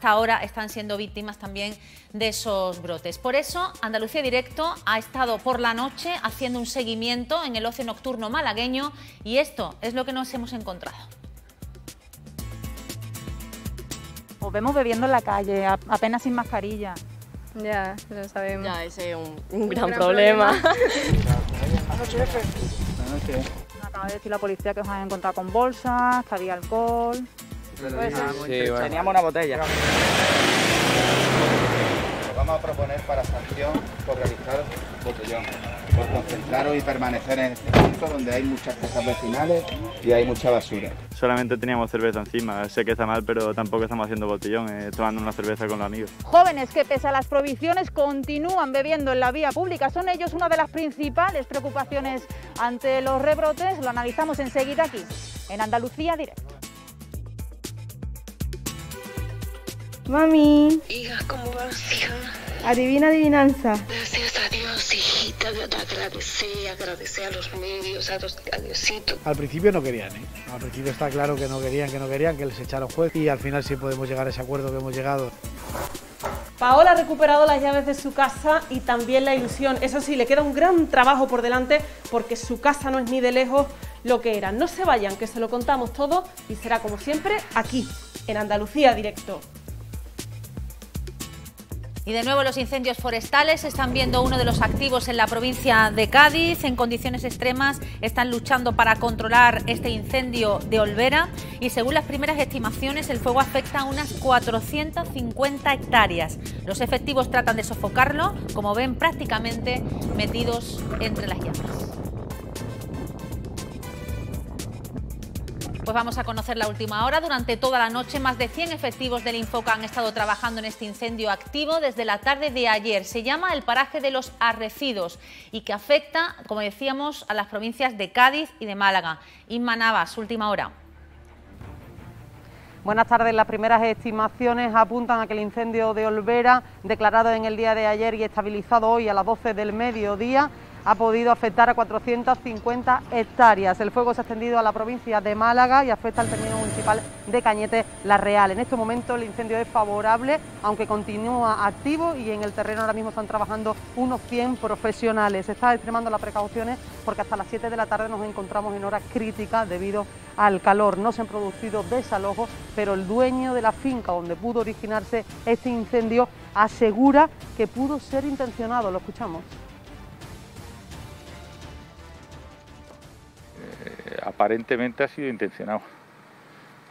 hasta ahora están siendo víctimas también de esos brotes. Por eso, Andalucía Directo ha estado por la noche haciendo un seguimiento en el ocio nocturno malagueño y esto es lo que nos hemos encontrado. Os vemos bebiendo en la calle, apenas sin mascarilla. Ya, lo sabemos. Ya, ese es un, gran, problema. Acaba de decir la policía que os han encontrado con bolsas, que había alcohol. Teníamos una botella. Vamos a proponer para sanción por realizar botellón, por concentraros y permanecer en este punto donde hay muchas casas vecinales y hay mucha basura. Solamente teníamos cerveza encima, sé que está mal, pero tampoco estamos haciendo botellón, eh, tomando una cerveza con los amigos. Jóvenes que pese a las prohibiciones continúan bebiendo en la vía pública, son ellos una de las principales preocupaciones ante los rebrotes, lo analizamos enseguida aquí, en Andalucía Directo. Mami. Hija, ¿cómo vas, hija? Adivina adivinanza. Gracias a Dios, hijita, agradecer, agradecer a los medios, a, los, a Diosito. Al principio no querían, ¿eh? Al principio está claro que no querían, que no querían, que les echaron juez y al final sí podemos llegar a ese acuerdo que hemos llegado. Paola ha recuperado las llaves de su casa y también la ilusión. Eso sí, le queda un gran trabajo por delante porque su casa no es ni de lejos lo que era. No se vayan, que se lo contamos todo y será como siempre aquí, en Andalucía Directo. Y de nuevo los incendios forestales están viendo uno de los activos en la provincia de Cádiz. En condiciones extremas están luchando para controlar este incendio de Olvera y según las primeras estimaciones el fuego afecta a unas 450 hectáreas. Los efectivos tratan de sofocarlo, como ven prácticamente metidos entre las llamas. Pues vamos a conocer la última hora. Durante toda la noche, más de 100 efectivos del Infoca han estado trabajando en este incendio activo desde la tarde de ayer. Se llama el paraje de los Arrecidos y que afecta, como decíamos, a las provincias de Cádiz y de Málaga. Inma Navas, última hora. Buenas tardes. Las primeras estimaciones apuntan a que el incendio de Olvera, declarado en el día de ayer y estabilizado hoy a las 12 del mediodía, ha podido afectar a 450 hectáreas. El fuego se ha extendido a la provincia de Málaga y afecta al término municipal de Cañete La Real. En este momento el incendio es favorable, aunque continúa activo y en el terreno ahora mismo están trabajando unos 100 profesionales. Se está extremando las precauciones porque hasta las 7 de la tarde nos encontramos en horas críticas debido al calor. No se han producido desalojos, pero el dueño de la finca donde pudo originarse este incendio asegura que pudo ser intencionado. Lo escuchamos. Aparentemente ha sido intencionado,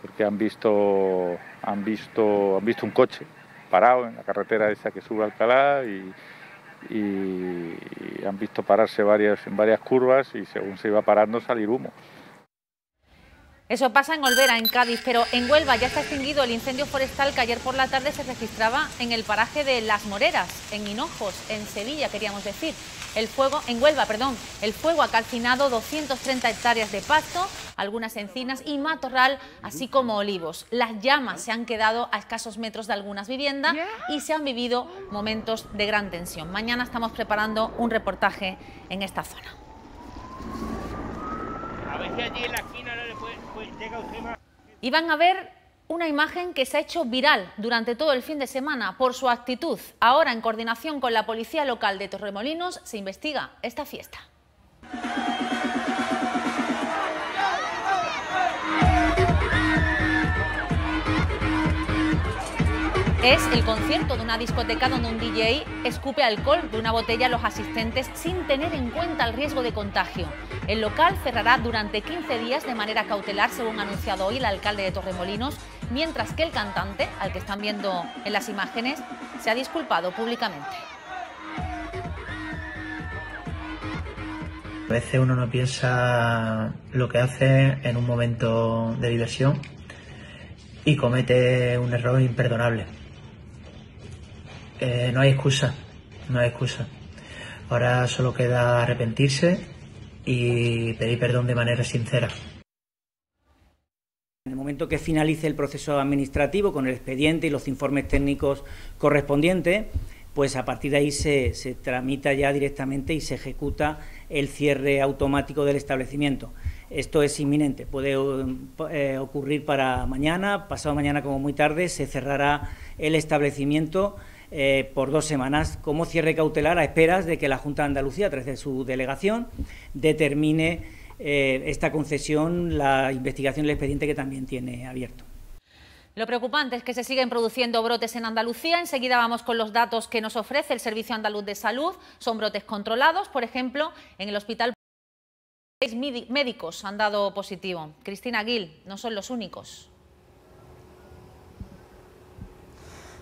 porque han visto, han visto, han visto un coche parado en la carretera esa que sube a Alcalá y, y han visto pararse varias, en varias curvas y según se iba parando salir humo. Eso pasa en Olvera, en Cádiz, pero en Huelva ya está extinguido el incendio forestal que ayer por la tarde se registraba en el paraje de Las Moreras, en Hinojos, en Sevilla, queríamos decir. El fuego, en Huelva, perdón, el fuego ha calcinado 230 hectáreas de pasto, algunas encinas y matorral, así como olivos. Las llamas se han quedado a escasos metros de algunas viviendas y se han vivido momentos de gran tensión. Mañana estamos preparando un reportaje en esta zona. A allí en la esquina y van a ver una imagen que se ha hecho viral durante todo el fin de semana por su actitud. Ahora, en coordinación con la Policía Local de Torremolinos, se investiga esta fiesta. Es el concierto de una discoteca donde un DJ escupe alcohol de una botella a los asistentes sin tener en cuenta el riesgo de contagio. El local cerrará durante 15 días de manera cautelar, según ha anunciado hoy el alcalde de Torremolinos, mientras que el cantante, al que están viendo en las imágenes, se ha disculpado públicamente. A veces uno no piensa lo que hace en un momento de diversión y comete un error imperdonable. Eh, no hay excusa, no hay excusa. Ahora solo queda arrepentirse y pedir perdón de manera sincera. En el momento que finalice el proceso administrativo con el expediente y los informes técnicos correspondientes, pues a partir de ahí se, tramita ya directamente y se ejecuta el cierre automático del establecimiento. Esto es inminente, puede eh, ocurrir para mañana, pasado mañana como muy tarde, se cerrará el establecimiento eh, por dos semanas como cierre cautelar a esperas de que la Junta de Andalucía, a través de su delegación, determine eh, esta concesión, la investigación y el expediente que también tiene abierto. Lo preocupante es que se siguen produciendo brotes en Andalucía. Enseguida vamos con los datos que nos ofrece el Servicio Andaluz de Salud. Son brotes controlados. Por ejemplo, en el hospital seis médicos han dado positivo. Cristina Gil, no son los únicos.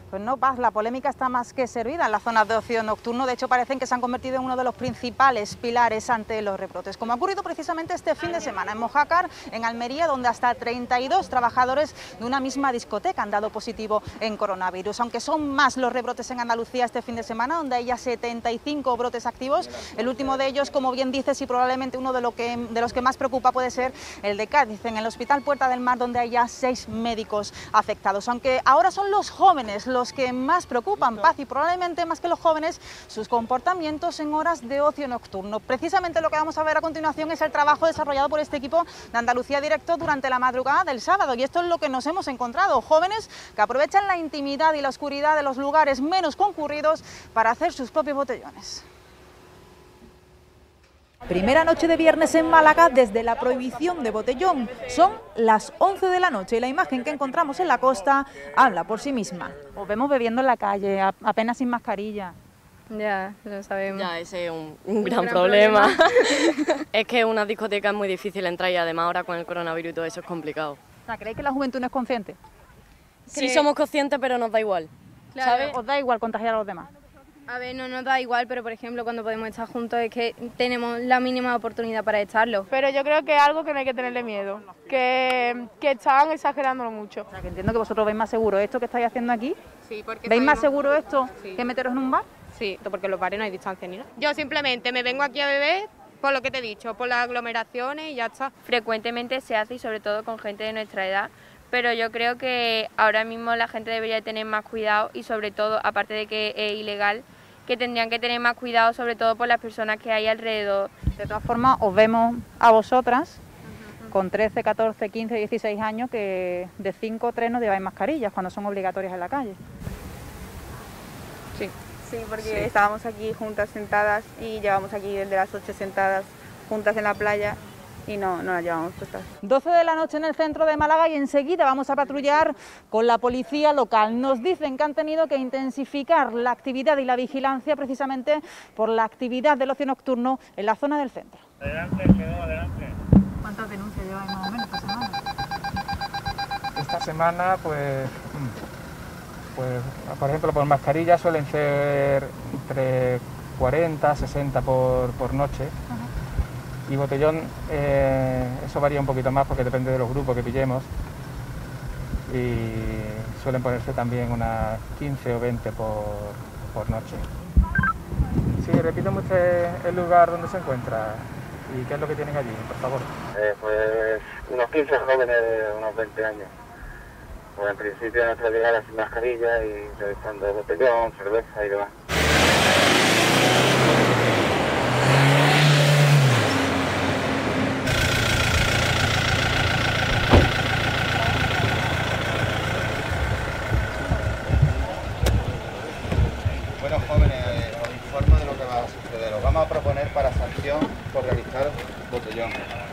Pues no, Paz, la polémica está más que servida en las zonas de ocio nocturno. De hecho, parecen que se han convertido en uno de los principales pilares ante los rebrotes, como ha ocurrido precisamente este fin de semana en Mojácar, en Almería, donde hasta 32 trabajadores de una misma discoteca han dado positivo en coronavirus. Aunque son más los rebrotes en Andalucía este fin de semana, donde hay ya 75 brotes activos, el último de ellos, como bien dices, y probablemente uno de, lo que, los que más preocupa puede ser el de Cádiz, en el Hospital Puerta del Mar, donde hay ya seis médicos afectados. Aunque ahora son los jóvenes los que más preocupan, Paz, y probablemente más que los jóvenes, sus comportamientos en horas de ocio nocturno. Precisamente lo que vamos a ver a continuación es el trabajo desarrollado por este equipo de Andalucía Directo durante la madrugada del sábado, y esto es lo que nos hemos encontrado, jóvenes que aprovechan la intimidad y la oscuridad de los lugares menos concurridos para hacer sus propios botellones. Primera noche de viernes en Málaga desde la prohibición de botellón. Son las 11 de la noche y la imagen que encontramos en la costa habla por sí misma. Os vemos bebiendo en la calle, apenas sin mascarilla. Ya, lo sabemos. Ya, ese es un, gran, problema. es que una discoteca es muy difícil entrar y además ahora con el coronavirus y todo eso es complicado. ¿Creéis que la juventud no es consciente? Sí, somos conscientes, pero nos da igual. ¿Sabes? ¿Os da igual contagiar a los demás? A ver, no nos da igual, pero por ejemplo cuando podemos estar juntos es que tenemos la mínima oportunidad para estarlo. Pero yo creo que es algo que no hay que tenerle miedo, que, que están exagerándolo mucho. O sea, que entiendo que vosotros veis más seguro esto que estáis haciendo aquí. Sí, porque ¿Veis más seguro esto que meteros en un bar? Sí, porque en los bares no hay distancia ni nada. Yo simplemente me vengo aquí a beber por lo que te he dicho, por las aglomeraciones y ya está. Frecuentemente se hace y sobre todo con gente de nuestra edad, pero yo creo que ahora mismo la gente debería tener más cuidado y sobre todo, aparte de que es ilegal, que tendrían que tener más cuidado, sobre todo por las personas que hay alrededor. De todas formas, os vemos a vosotras con 13, 14, 15, 16 años que de 5 o 3 no lleváis mascarillas cuando son obligatorias en la calle. Sí. Sí, porque estábamos aquí juntas sentadas y llevamos aquí desde las 8 sentadas juntas en la playa y no, no la llevamos puestas. 12 de la noche en el centro de Málaga y enseguida vamos a patrullar con la policía local. Nos dicen que han tenido que intensificar la actividad y la vigilancia precisamente por la actividad del ocio nocturno en la zona del centro. Adelante, quedó adelante. ¿Cuántas denuncias lleváis más o menos esta semana? Esta semana, pues, pues, por ejemplo, por mascarillas suelen ser entre 40, 60 por, por noche. Y botellón, eh, eso varía un poquito más porque depende de los grupos que pillemos. Y suelen ponerse también unas 15 o 20 por, noche. Sí, repítame usted el lugar donde se encuentra y qué es lo que tienen allí, por favor. Eh, pues unos 15 jóvenes de unos 20 años. Pues en principio nuestra llegada sin mascarilla y revisando botellón, cerveza y demás. a proponer por realizar botellón,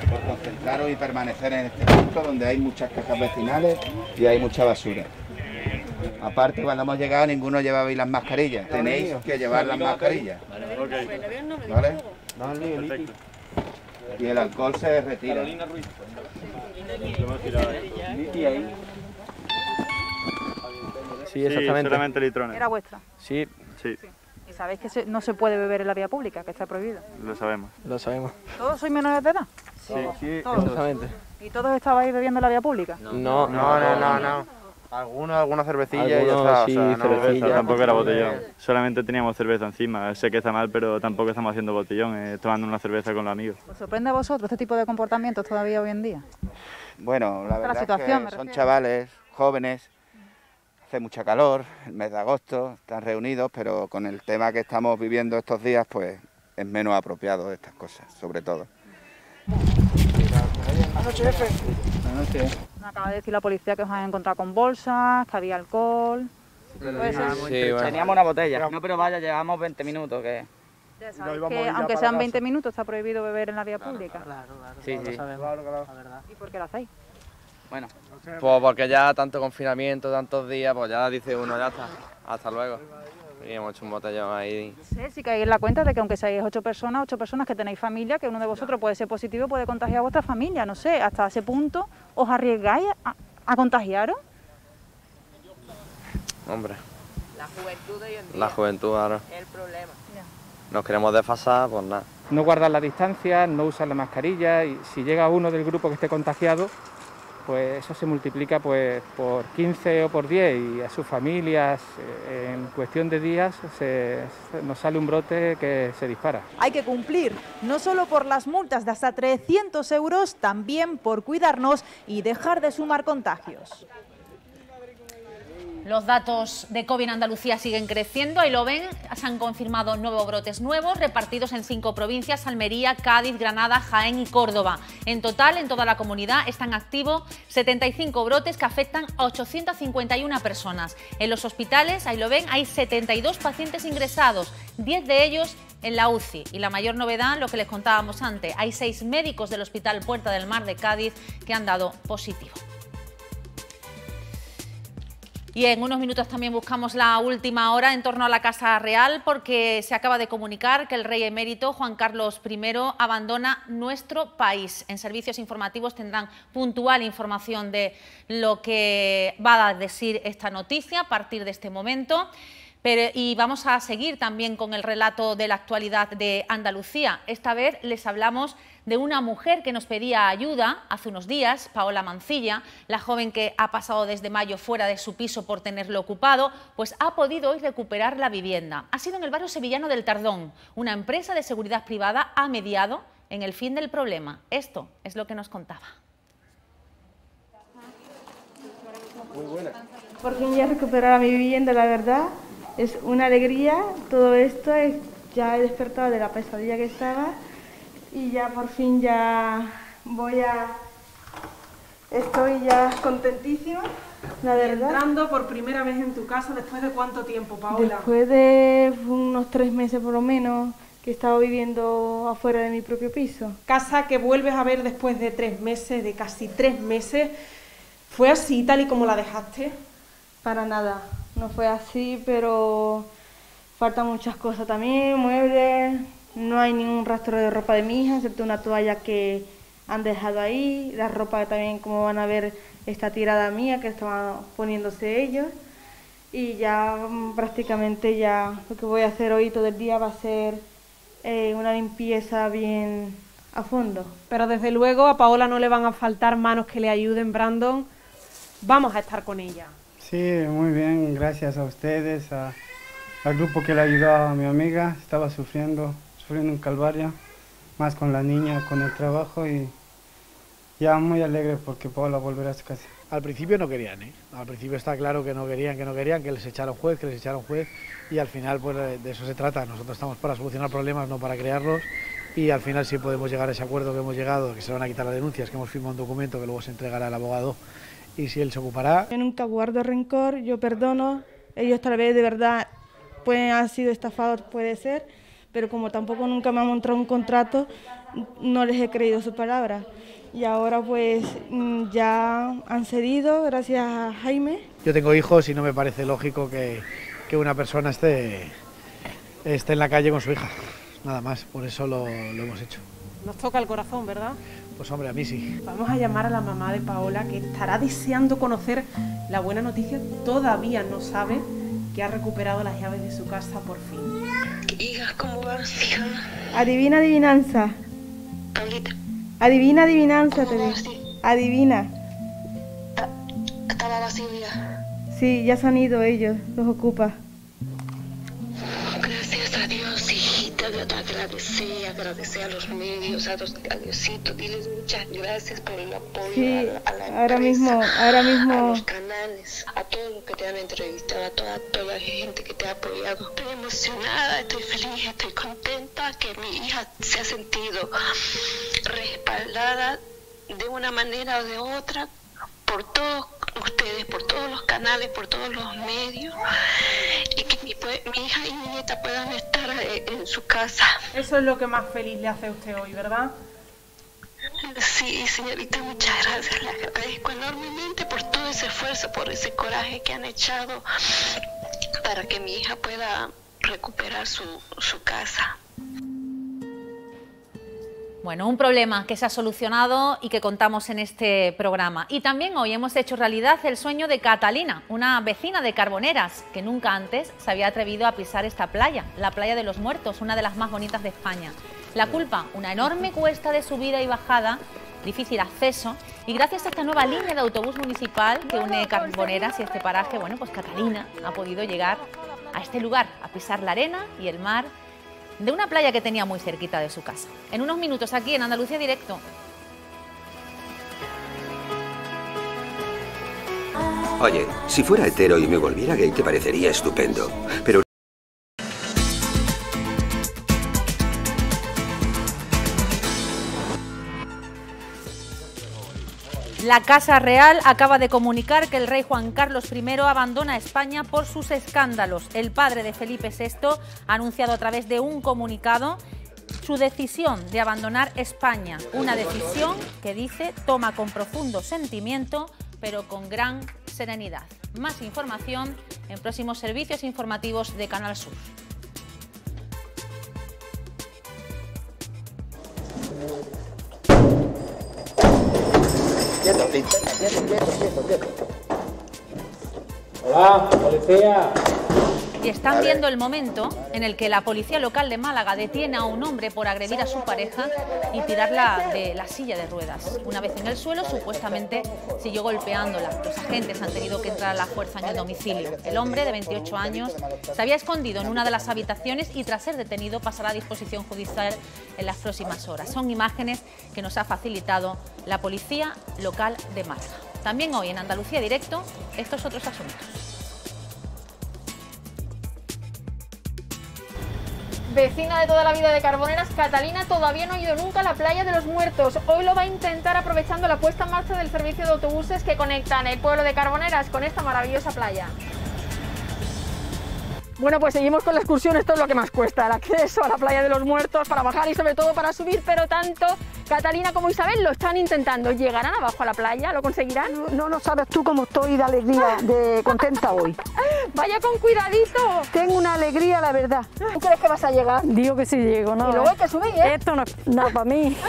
por concentraros y permanecer en este punto donde hay muchas cajas vecinales y hay mucha basura. Aparte, cuando hemos llegado, ninguno llevabais las mascarillas. Tenéis que llevar las mascarillas. ¿Vale? Y el alcohol se retira. Sí, exactamente. ¿Era vuestra? Sí. sí sabéis que no se puede beber en la vía pública, que está prohibido? Lo sabemos. Lo sabemos. ¿Todos sois menores de edad? Sí, sí, exactamente. ¿Y todos estabais bebiendo en la vía pública? No, no, no, no. no, Algunos, alguna cervecilla y ya está. Sí, cervecilla, tampoco era botellón. Solamente teníamos cerveza encima. Sé que está mal, pero tampoco estamos haciendo botellón, eh, tomando una cerveza con los amigos. ¿Os sorprende a vosotros este tipo de comportamientos todavía hoy en día? Bueno, la verdad es que son chavales, jóvenes, hace mucha calor, el mes de agosto, están reunidos, pero con el tema que estamos viviendo estos días, pues es menos apropiado estas cosas, sobre todo. Buenas noches, jefe. Buenas noches. Me acaba de decir la policía que os han encontrado con bolsas, que había alcohol. Sí, Teníamos una botella. No, pero vaya, llevamos 20 minutos que... que aunque sean 20 minutos está prohibido beber en la vía pública. Claro, claro. Sí, sí. ¿Y por qué lo hacéis? Bueno, pues porque ya tanto confinamiento, tantos días, pues ya dice uno, ya está, hasta luego. Y hemos hecho un botellón ahí. Sí, sí que hay en la cuenta de que aunque seáis ocho personas, ocho personas que tenéis familia, que uno de vosotros puede ser positivo, puede contagiar a vuestra familia, no sé, hasta ese punto, ¿os arriesgáis a, a contagiaros? Hombre, La juventud de hoy en día. la juventud ahora. Es el problema. Nos queremos desfasar, pues nada. No guardar la distancia, no usar la mascarilla y si llega uno del grupo que esté contagiado, pues eso se multiplica pues por 15 o por 10 y a sus familias eh, en cuestión de días se- nos sale un brote que se dispara. Hay que cumplir, no solo por las multas de hasta 300 euros, también por cuidarnos y dejar de sumar contagios. Los datos de COVID en Andalucía siguen creciendo. Ahí lo ven, se han confirmado nuevos brotes nuevos repartidos en cinco provincias, Almería, Cádiz, Granada, Jaén y Córdoba. En total, en toda la comunidad están activos 75 brotes que afectan a 851 personas. En los hospitales, ahí lo ven, hay 72 pacientes ingresados, 10 de ellos en la UCI. Y la mayor novedad, lo que les contábamos antes, hay seis médicos del Hospital Puerta del Mar de Cádiz que han dado positivo. Y en unos minutos también buscamos la última hora en torno a la Casa Real porque se acaba de comunicar que el rey emérito Juan Carlos I abandona nuestro país. En servicios informativos tendrán puntual información de lo que va a decir esta noticia a partir de este momento. Pero, y vamos a seguir también con el relato de la actualidad de Andalucía. Esta vez les hablamos de una mujer que nos pedía ayuda hace unos días, Paola Mancilla, la joven que ha pasado desde mayo fuera de su piso por tenerlo ocupado, pues ha podido hoy recuperar la vivienda. Ha sido en el barrio sevillano del Tardón. Una empresa de seguridad privada ha mediado en el fin del problema. Esto es lo que nos contaba. Muy buena. Por fin ya mi vivienda, la verdad. Es una alegría. Todo esto es, ya he despertado de la pesadilla que estaba y ya por fin ya voy a... Estoy ya contentísima, la verdad. Entrando por primera vez en tu casa después de cuánto tiempo, Paola. Después de unos tres meses por lo menos que he estado viviendo afuera de mi propio piso. Casa que vuelves a ver después de tres meses, de casi tres meses. ¿Fue así tal y como la dejaste? Para nada, no fue así, pero faltan muchas cosas también, muebles, no hay ningún rastro de ropa de mi hija, excepto una toalla que han dejado ahí, la ropa también, como van a ver, está tirada mía, que estaban poniéndose ellos. Y ya mm, prácticamente ya lo que voy a hacer hoy todo el día va a ser eh, una limpieza bien a fondo. Pero desde luego a Paola no le van a faltar manos que le ayuden, Brandon. Vamos a estar con ella. Sí, muy bien, gracias a ustedes, al grupo que le ayudó a mi amiga. Estaba sufriendo, sufriendo un calvario, más con la niña, con el trabajo y ya muy alegre porque Paola volverá a su casa. Al principio no querían, ¿eh? Al principio está claro que no querían, que no querían, que les echaron juez, que les echaron juez y al final pues de de eso se trata. Nosotros estamos para solucionar problemas, no para crearlos y al final si podemos llegar a ese acuerdo que hemos llegado, que se van a quitar las denuncias, que hemos firmado un documento que luego se entregará al abogado y si él se ocupará. Yo nunca guardo rencor, yo perdono. Ellos tal vez de verdad pueden haber sido estafados, puede ser, pero como tampoco nunca me han mostrado un contrato, no les he creído su palabra. Y ahora pues mm, ya han cedido gracias a Jaime. Yo tengo hijos y no me parece lógico que, que una persona esté, esté en la calle con su hija. Nada más, por eso lo, lo hemos hecho. Nos toca el corazón, ¿verdad? Pues hombre, a mí sí. Vamos a llamar a la mamá de Paola que estará deseando conocer la buena noticia. Todavía no sabe que ha recuperado las llaves de su casa por fin. Hija, ¿cómo vas, hija? Adivina adivinanza. Adivina adivinanza, te digo. Adivina. Estaba vacío ya. Sí, ya se han ido ellos, los ocupa. Agradecer, agradecer a los medios, a, los, a Diosito, diles muchas gracias por el apoyo Sí, a, la, a la ahora empresa, mismo, ahora a mismo. los canales, a todos los que te han entrevistado, a toda, toda la gente que te ha apoyado. Estoy emocionada, estoy feliz, estoy contenta que mi hija se ha sentido respaldada de una manera o de otra por todos ustedes, por todos los canales, por todos los medios, y que mi, mi hija y mi nieta puedan estar eh, en su casa. Eso es lo que más feliz le hace a usted hoy, ¿verdad? Sí, señorita, muchas gracias. Le agradezco enormemente por todo ese esfuerzo, por ese coraje que han echado para que mi hija pueda recuperar su, su casa. Bueno, un problema que se ha solucionado y que contamos en este programa. Y también hoy hemos hecho realidad el sueño de Catalina, una vecina de Carboneras, que nunca antes se había atrevido a pisar esta playa, la playa de los Muertos, una de las más bonitas de España. La culpa, una enorme cuesta de subida y bajada, difícil acceso, y gracias a esta nueva línea de autobús municipal que une Carboneras y este paraje, bueno, pues Catalina ha podido llegar a este lugar, a pisar la arena y el mar de una playa que tenía muy cerquita de su casa. En unos minutos aquí en Andalucía Directo. Oye, si fuera hetero y me volviera gay te parecería estupendo, pero... La Casa Real acaba de comunicar que el rey Juan Carlos I abandona España por sus escándalos. El padre de Felipe VI ha anunciado a través de un comunicado su decisión de abandonar España. Una decisión que dice toma con profundo sentimiento, pero con gran serenidad. Más información en próximos servicios informativos de Canal Sur. Quieto, quieto, quieto. Hola, policía. Y están viendo el momento en el que la policía local de Málaga detiene a un hombre por agredir a su pareja y tirarla de la silla de ruedas. Una vez en el suelo, supuestamente siguió golpeándola. Los agentes han tenido que entrar a la fuerza en el domicilio. El hombre, de 28 años, se había escondido en una de las habitaciones y tras ser detenido pasará a disposición judicial en las próximas horas. Son imágenes que nos ha facilitado la policía local de Málaga. También hoy en Andalucía Directo, estos otros asuntos. Vecina de toda la vida de Carboneras, Catalina todavía no ha ido nunca a la playa de los muertos. Hoy lo va a intentar aprovechando la puesta en marcha del servicio de autobuses que conectan el pueblo de Carboneras con esta maravillosa playa. Bueno, pues seguimos con la excursión, esto es lo que más cuesta, el acceso a la playa de los muertos para bajar y sobre todo para subir, pero tanto Catalina como Isabel lo están intentando. ¿Llegarán abajo a la playa? ¿Lo conseguirán? No, no sabes tú cómo estoy de alegría, de contenta hoy. Vaya con cuidadito. Tengo una alegría, la verdad. ¿Tú crees que vas a llegar? Digo que sí llego, ¿no? Y luego hay que subir, ¿eh? Esto no es nada para mí.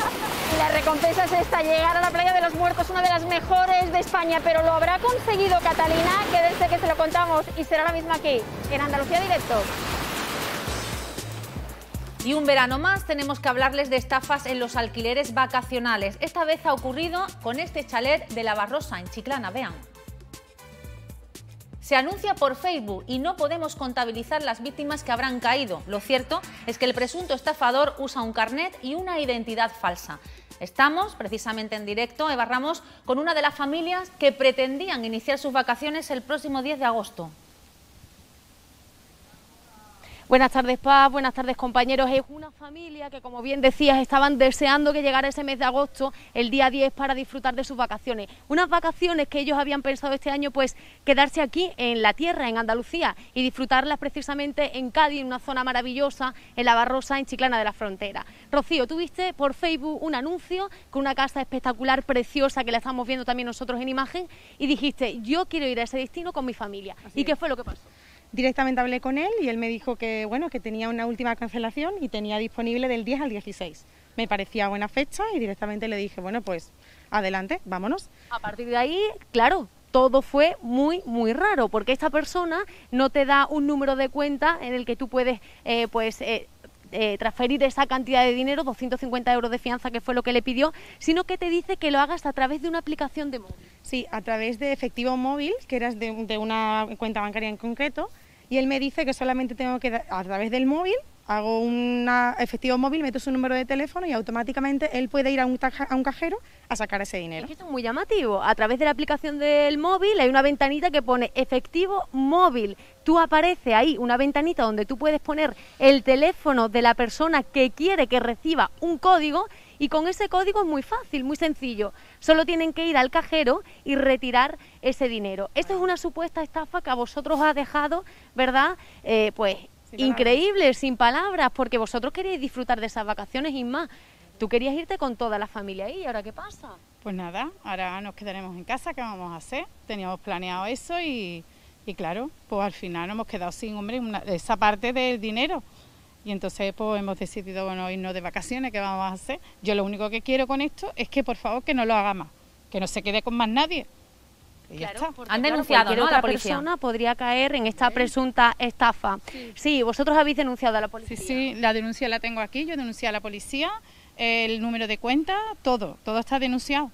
La recompensa es esta, llegar a la playa de los muertos, una de las mejores de España, pero ¿lo habrá conseguido Catalina? Quédense que se lo contamos y será la misma aquí, en Andalucía Directo. Y un verano más tenemos que hablarles de estafas en los alquileres vacacionales. Esta vez ha ocurrido con este chalet de La Barrosa, en Chiclana, vean. Se anuncia por Facebook y no podemos contabilizar las víctimas que habrán caído. Lo cierto es que el presunto estafador usa un carnet y una identidad falsa. Estamos precisamente en directo, Eva Ramos, con una de las familias que pretendían iniciar sus vacaciones el próximo 10 de agosto. Buenas tardes, Paz. Buenas tardes, compañeros. Es una familia que, como bien decías, estaban deseando que llegara ese mes de agosto, el día 10, para disfrutar de sus vacaciones. Unas vacaciones que ellos habían pensado este año, pues, quedarse aquí, en la tierra, en Andalucía, y disfrutarlas precisamente en Cádiz, en una zona maravillosa, en La Barrosa, en Chiclana de la Frontera. Rocío, tuviste por Facebook un anuncio con una casa espectacular, preciosa, que la estamos viendo también nosotros en imagen, y dijiste, yo quiero ir a ese destino con mi familia. ¿Y qué fue lo que pasó? Directamente hablé con él y él me dijo que, bueno, que tenía una última cancelación y tenía disponible del 10 al 16. Me parecía buena fecha y directamente le dije, bueno, pues adelante, vámonos. A partir de ahí, claro, todo fue muy, muy raro, porque esta persona no te da un número de cuenta en el que tú puedes, eh, pues... Eh, eh, transferir esa cantidad de dinero, 250 euros de fianza, que fue lo que le pidió, sino que te dice que lo hagas a través de una aplicación de móvil. Sí, a través de efectivo móvil, que eras de, de una cuenta bancaria en concreto, y él me dice que solamente tengo que, a través del móvil, hago un efectivo móvil, meto su número de teléfono y automáticamente él puede ir a un, a un cajero a sacar ese dinero. Esto es muy llamativo. A través de la aplicación del móvil hay una ventanita que pone efectivo móvil. Tú aparece ahí una ventanita donde tú puedes poner el teléfono de la persona que quiere que reciba un código Y con ese código es muy fácil, muy sencillo. Solo tienen que ir al cajero y retirar ese dinero. Esto es una supuesta estafa que a vosotros os ha dejado, ¿verdad? Eh, pues increíble, sin palabras, porque vosotros queréis disfrutar de esas vacaciones y más. Tú querías irte con toda la familia ahí, ¿y ahora qué pasa? Pues nada, ahora nos quedaremos en casa, ¿qué vamos a hacer? Teníamos planeado eso y, claro, pues al final nos hemos quedado sin, hombre, esa parte del dinero. Y entonces pues hemos decidido bueno, irnos de vacaciones, ¿qué vamos a hacer? Yo lo único que quiero con esto es que por favor que no lo haga más, que no se quede con más nadie. Y ya está. Han denunciado, ¿no? La persona podría caer en esta presunta estafa. Sí. vosotros habéis denunciado a la policía. Sí, sí, la denuncia la tengo aquí, yo denuncié a la policía, el número de cuenta, todo, todo está denunciado,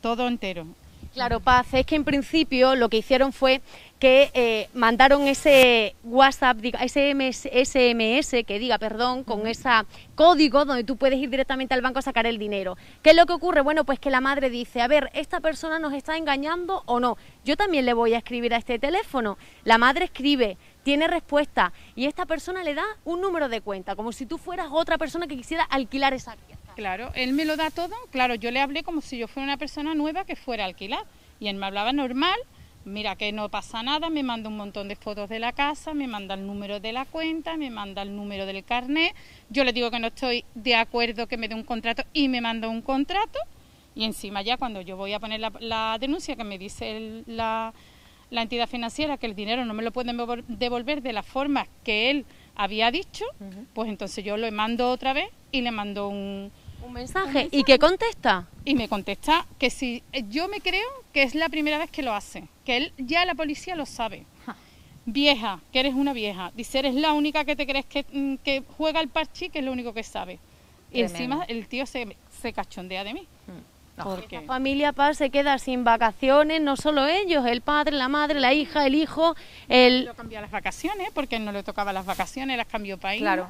todo entero. Claro, Paz, es que en principio lo que hicieron fue que eh, mandaron ese WhatsApp, ese SMS que diga, perdón, con ese código donde tú puedes ir directamente al banco a sacar el dinero. ¿Qué es lo que ocurre? Bueno, pues que la madre dice, a ver, ¿esta persona nos está engañando o no? Yo también le voy a escribir a este teléfono. La madre escribe, tiene respuesta y esta persona le da un número de cuenta, como si tú fueras otra persona que quisiera alquilar esa Claro, él me lo da todo, claro, yo le hablé como si yo fuera una persona nueva que fuera a alquilar. Y él me hablaba normal, mira que no pasa nada, me manda un montón de fotos de la casa, me manda el número de la cuenta, me manda el número del carnet, yo le digo que no estoy de acuerdo que me dé un contrato y me manda un contrato. Y encima ya cuando yo voy a poner la, denuncia que me dice la, la entidad financiera que el dinero no me lo pueden devolver de la forma que él había dicho, pues entonces yo lo mando otra vez y le mando un, un mensaje. ¿Y qué contesta? Y me contesta que si yo me creo que es la primera vez que lo hace, que él ya la policía lo sabe. Vieja, que eres una vieja. Dice, eres la única que te crees que, mm, que juega el parchi, que es lo único que sabe. Y encima el tío se, se cachondea de mí. Mm. Porque la familia Paz se queda sin vacaciones, no solo ellos, el padre, la madre, la hija, el hijo, el... Lo cambió las vacaciones, porque no le tocaba las vacaciones, las cambió país. Claro.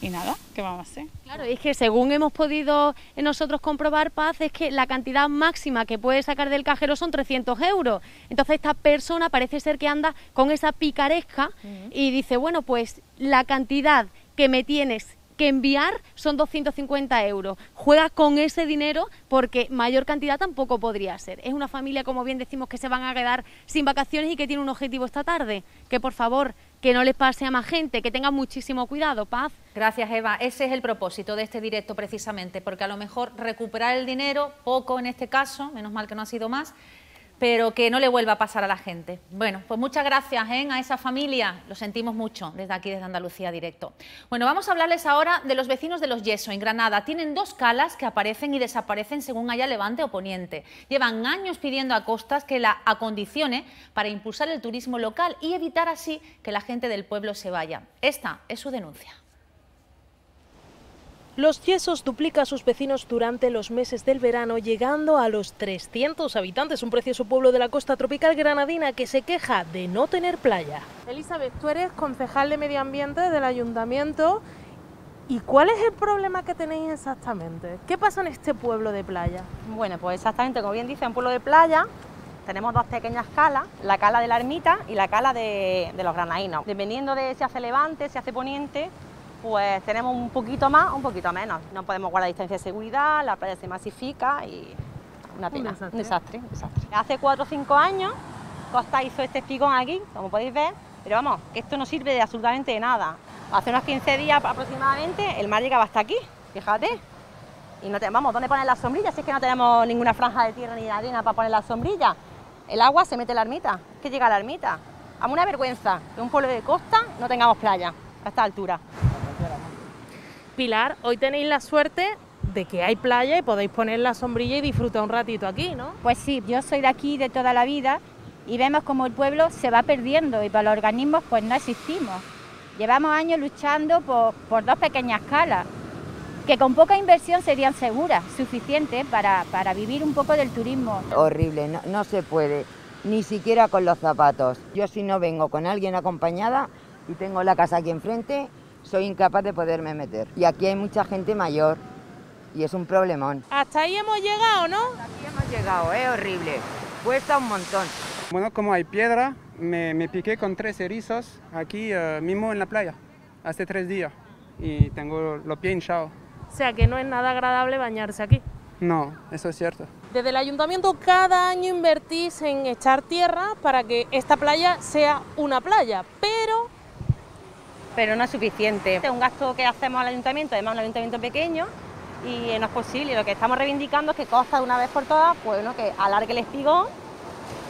Y nada, ¿qué vamos a hacer? Claro, es que según hemos podido nosotros comprobar, Paz, es que la cantidad máxima que puede sacar del cajero son 300 euros. Entonces esta persona parece ser que anda con esa picaresca y dice, bueno, pues la cantidad que me tienes que enviar son 250 euros. Juega con ese dinero porque mayor cantidad tampoco podría ser. Es una familia, como bien decimos, que se van a quedar sin vacaciones y que tiene un objetivo esta tarde. Que por favor, que no les pase a más gente, que tengan muchísimo cuidado. Paz. Gracias, Eva. Ese es el propósito de este directo precisamente, porque a lo mejor recuperar el dinero, poco en este caso, menos mal que no ha sido más, pero que no le vuelva a pasar a la gente. Bueno, pues muchas gracias ¿eh? a esa familia, lo sentimos mucho desde aquí, desde Andalucía Directo. Bueno, vamos a hablarles ahora de los vecinos de Los Yeso, en Granada. Tienen dos calas que aparecen y desaparecen según haya levante o poniente. Llevan años pidiendo a Costas que la acondicione para impulsar el turismo local y evitar así que la gente del pueblo se vaya. Esta es su denuncia. Los Yesos duplica a sus vecinos durante los meses del verano, llegando a los 300 habitantes, un precioso pueblo de la costa tropical granadina que se queja de no tener playa. Elizabeth, tú eres concejal de medio ambiente del ayuntamiento. ¿Y cuál es el problema que tenéis exactamente? ¿Qué pasa en este pueblo de playa? Bueno, pues exactamente, como bien dice, un pueblo de playa tenemos dos pequeñas calas, la cala de la ermita y la cala de, de los granadinos. Dependiendo de si hace levante, si hace poniente, pues tenemos un poquito más, un poquito menos. No podemos guardar distancia de seguridad, la playa se masifica y una pena, un desastre. Hace cuatro o cinco años Costa hizo este espigón aquí, como podéis ver, pero vamos, que esto no sirve de absolutamente nada. Hace unos 15 días aproximadamente el mar llegaba hasta aquí, fíjate. Y no tenemos, vamos, ¿dónde poner la sombrilla? Si es que no tenemos ninguna franja de tierra ni de arena para poner la sombrilla. El agua se mete en la ermita, es que llega a la ermita. A una vergüenza que un pueblo de costa no tengamos playa a esta altura. Pilar, hoy tenéis la suerte de que hay playa y podéis poner la sombrilla y disfrutar un ratito aquí, ¿no? Pues sí, yo soy de aquí de toda la vida y vemos como el pueblo se va perdiendo y para los organismos pues no existimos. Llevamos años luchando por, dos pequeñas calas que con poca inversión serían seguras, suficientes para, para vivir un poco del turismo. Horrible, no, no se puede, ni siquiera con los zapatos. Yo si no vengo con alguien acompañada y tengo la casa aquí enfrente, soy incapaz de poderme meter. Y aquí hay mucha gente mayor y es un problemón. Hasta ahí hemos llegado, ¿no? Hasta aquí hemos llegado, es horrible. Cuesta un montón. Bueno, como hay piedra, me, piqué con tres erizos aquí eh, mismo en la playa, hace tres días, y tengo los pies hinchados. O sea que no es nada agradable bañarse aquí. No, eso es cierto. Desde el ayuntamiento cada año invertís en echar tierra para que esta playa sea una playa, pero... Pero no es suficiente. Es un gasto que hacemos al ayuntamiento, además un ayuntamiento pequeño, y no es posible. Lo que estamos reivindicando es que Costa de una vez por todas, pues bueno, que alargue el espigón,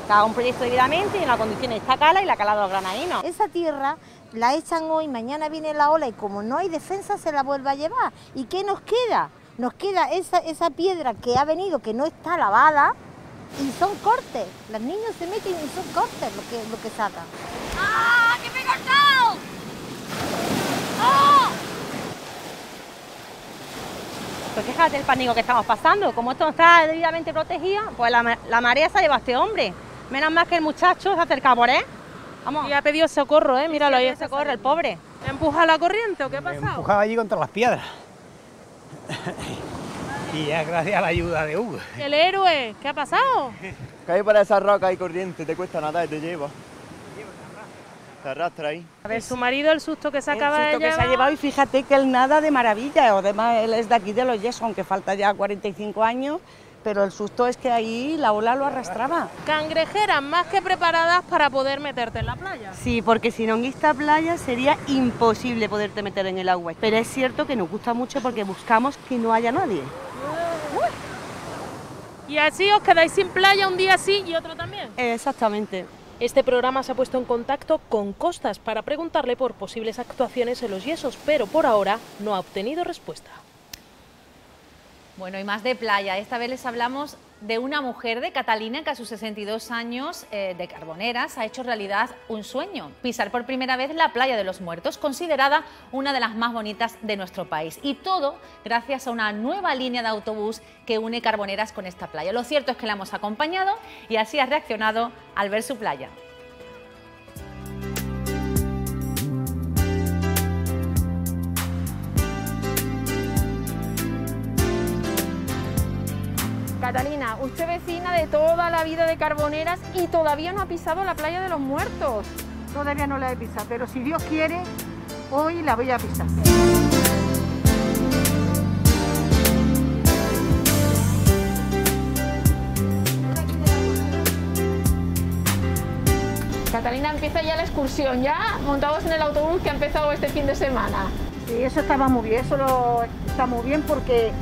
que haga un proyecto debidamente y en la condición de esta cala y la cala de los granadinos. Esa tierra la echan hoy, mañana viene la ola y como no hay defensa se la vuelve a llevar. ¿Y qué nos queda? Nos queda esa, esa piedra que ha venido, que no está lavada, y son cortes. Los niños se meten y son cortes lo que, lo que sacan. ¡Ah! ¡Que me! Pues fíjate el pánico que estamos pasando. Como esto no está debidamente protegido, pues la, la marea se ha llevado a este hombre. Menos mal que el muchacho se acerca por él. Vamos. Y ha pedido socorro, ¿eh? Míralo ahí. Sí, socorro, el pobre. ¿Le empuja la corriente o qué ha pasado? empujaba allí contra las piedras. y ya gracias a la ayuda de Hugo. El héroe, ¿qué ha pasado? Caí para esa roca hay corriente, te cuesta nada y te lleva. Te arrastra ahí. A ver, su marido el susto que se acaba el de susto que se ha llevado y fíjate que él nada de maravilla, además él es de aquí de los Yesos, aunque falta ya 45 años, pero el susto es que ahí la ola lo arrastraba. Cangrejeras más que preparadas para poder meterte en la playa. Sí, porque si no en esta playa sería imposible poderte meter en el agua. Pero es cierto que nos gusta mucho porque buscamos que no haya nadie. Y así os quedáis sin playa un día sí y otro también. Exactamente. Este programa se ha puesto en contacto con Costas para preguntarle por posibles actuaciones en los yesos, pero por ahora no ha obtenido respuesta. Bueno, y más de playa. Esta vez les hablamos de una mujer de Catalina que a sus 62 años eh, de Carboneras ha hecho realidad un sueño, pisar por primera vez la playa de los Muertos, considerada una de las más bonitas de nuestro país. Y todo gracias a una nueva línea de autobús que une Carboneras con esta playa. Lo cierto es que la hemos acompañado y así ha reaccionado al ver su playa. Catalina, usted vecina de toda la vida de Carboneras y todavía no ha pisado la playa de los muertos. Todavía no la he pisado, pero si Dios quiere, hoy la voy a pisar. Catalina, empieza ya la excursión, ya montados en el autobús que ha empezado este fin de semana. Sí, eso estaba muy bien, eso lo- está muy bien porque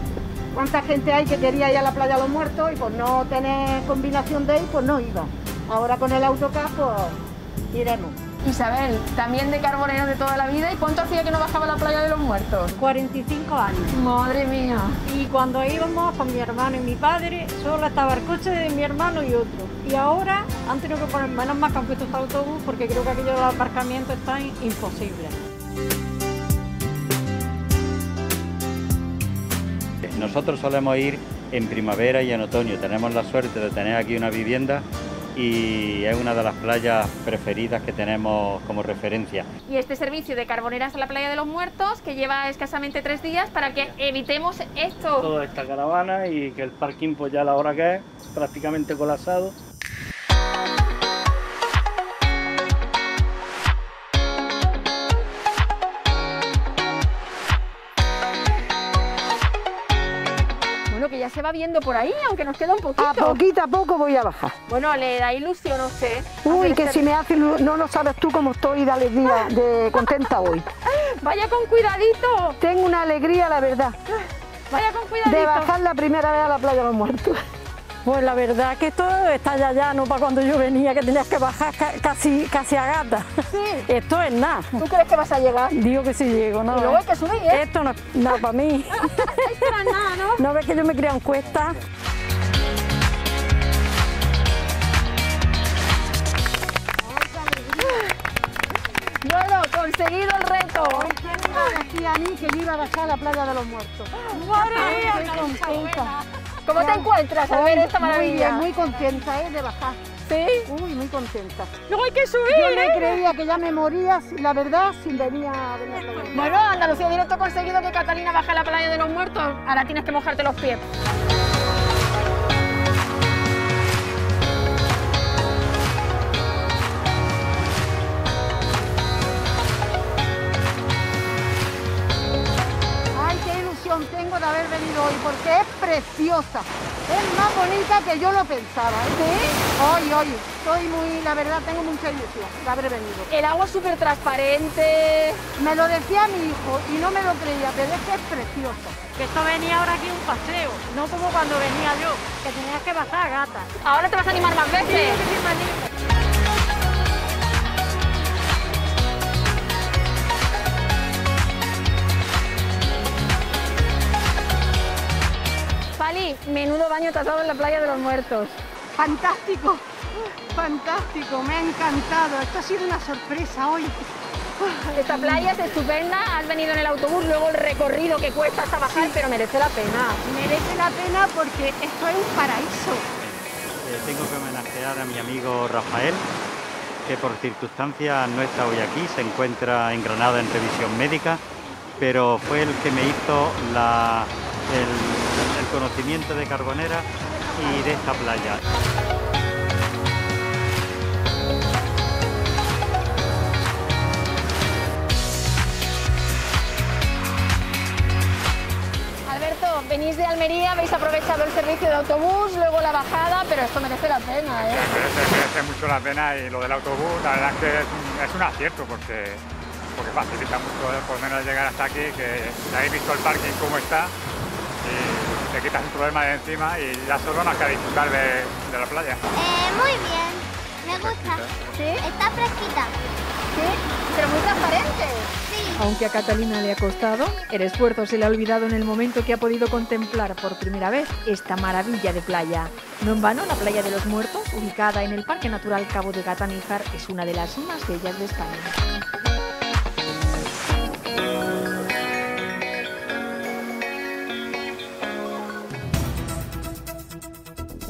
cuánta gente hay que quería ir a la playa de los muertos y por no tener combinación de ir, pues no iba. Ahora con el autocar, pues iremos. Isabel, también de Carboneras de toda la vida. ¿Y cuánto hacía que no bajaba a la playa de los muertos? 45 años. Madre mía. Y cuando íbamos con mi hermano y mi padre, solo estaba el coche de mi hermano y otro. Y ahora han tenido que poner menos más que han puesto este autobús porque creo que aquello del aparcamiento está imposible. Nosotros solemos ir en primavera y en otoño. Tenemos la suerte de tener aquí una vivienda y es una de las playas preferidas que tenemos como referencia. Y este servicio de Carboneras a la playa de los muertos que lleva escasamente tres días para que evitemos esto. Toda esta caravana y que el parking pues ya a la hora que es, prácticamente colapsado. Se va viendo por ahí, aunque nos queda un poquito. A poquito a poco voy a bajar. Bueno, le da ilusión a usted. Uy, que este- si me hace, no lo sabes tú cómo estoy de alegría, de contenta hoy. Vaya con cuidadito. Tengo una alegría, la verdad, Vaya con cuidadito. de bajar la primera vez a la playa de los muertos. Pues la verdad que esto está ya ya, no para cuando yo venía, que tenías que bajar ca- casi, casi a gata. Sí. Esto es nada. ¿Tú crees que vas a llegar? Digo que sí llego, ¿no? Y luego hay que subir, ¿eh? Esto no es nada para mí. Esto no es nada, ¿no? ¿No ves que yo me crié en cuesta? Bueno, conseguido el reto. Decía a mí que yo iba a bajar a la playa de los muertos. Madre mía, qué contenta. ¿Cómo te encuentras al ver esta Muy maravilla? bien, muy contenta ¿eh? de bajar. ¿Sí? Uy, muy contenta. Luego hay que subir, Yo me ¿eh? creía que ya me moría, la verdad, sin venir a playa. Bueno, Andalucía Directo ha conseguido que Catalina baje a la playa de los muertos. Ahora tienes que mojarte los pies. Preciosa. Es más bonita que yo lo pensaba. ¿Sí? Hoy, hoy. Estoy muy, la verdad, tengo mucha ilusión de haber venido. El agua súper transparente. Me lo decía mi hijo y no me lo creía, pero es que es preciosa. Que esto venía ahora aquí un paseo, no como cuando venía yo, que tenías que bajar gata. Ahora te vas a animar más veces. Sí, sí, menudo baño te has dado en la playa de los muertos. Fantástico, fantástico, me ha encantado. Esto ha sido una sorpresa hoy. Esta playa es estupenda, has venido en el autobús, luego el recorrido que cuesta hasta bajar, pero merece la pena. Merece la pena porque esto es un paraíso. Eh, tengo que homenajear a mi amigo Rafael, que por circunstancias no está hoy aquí, se encuentra en Granada en revisión médica, pero fue el que me hizo la, el conocimiento de Carbonera y de esta playa. Alberto, venís de Almería, habéis aprovechado el servicio de autobús, luego la bajada, pero esto merece la pena, ¿eh? Merece, merece mucho la pena y lo del autobús, la verdad es que es un, es un acierto porque, porque facilita mucho eh, por lo menos llegar hasta aquí, que ya habéis visto el parking cómo está y te quitas un problema de encima y ya solo nos queda disfrutar de, de la playa. Eh, muy bien, me gusta. ¿Sí? Está fresquita. Sí, pero muy transparente. Aunque a Catalina le ha costado, el esfuerzo se le ha olvidado en el momento que ha podido contemplar por primera vez esta maravilla de playa. No en vano, la playa de los Muertos, ubicada en el Parque Natural Cabo de Gata Níjar, es una de las más bellas de España.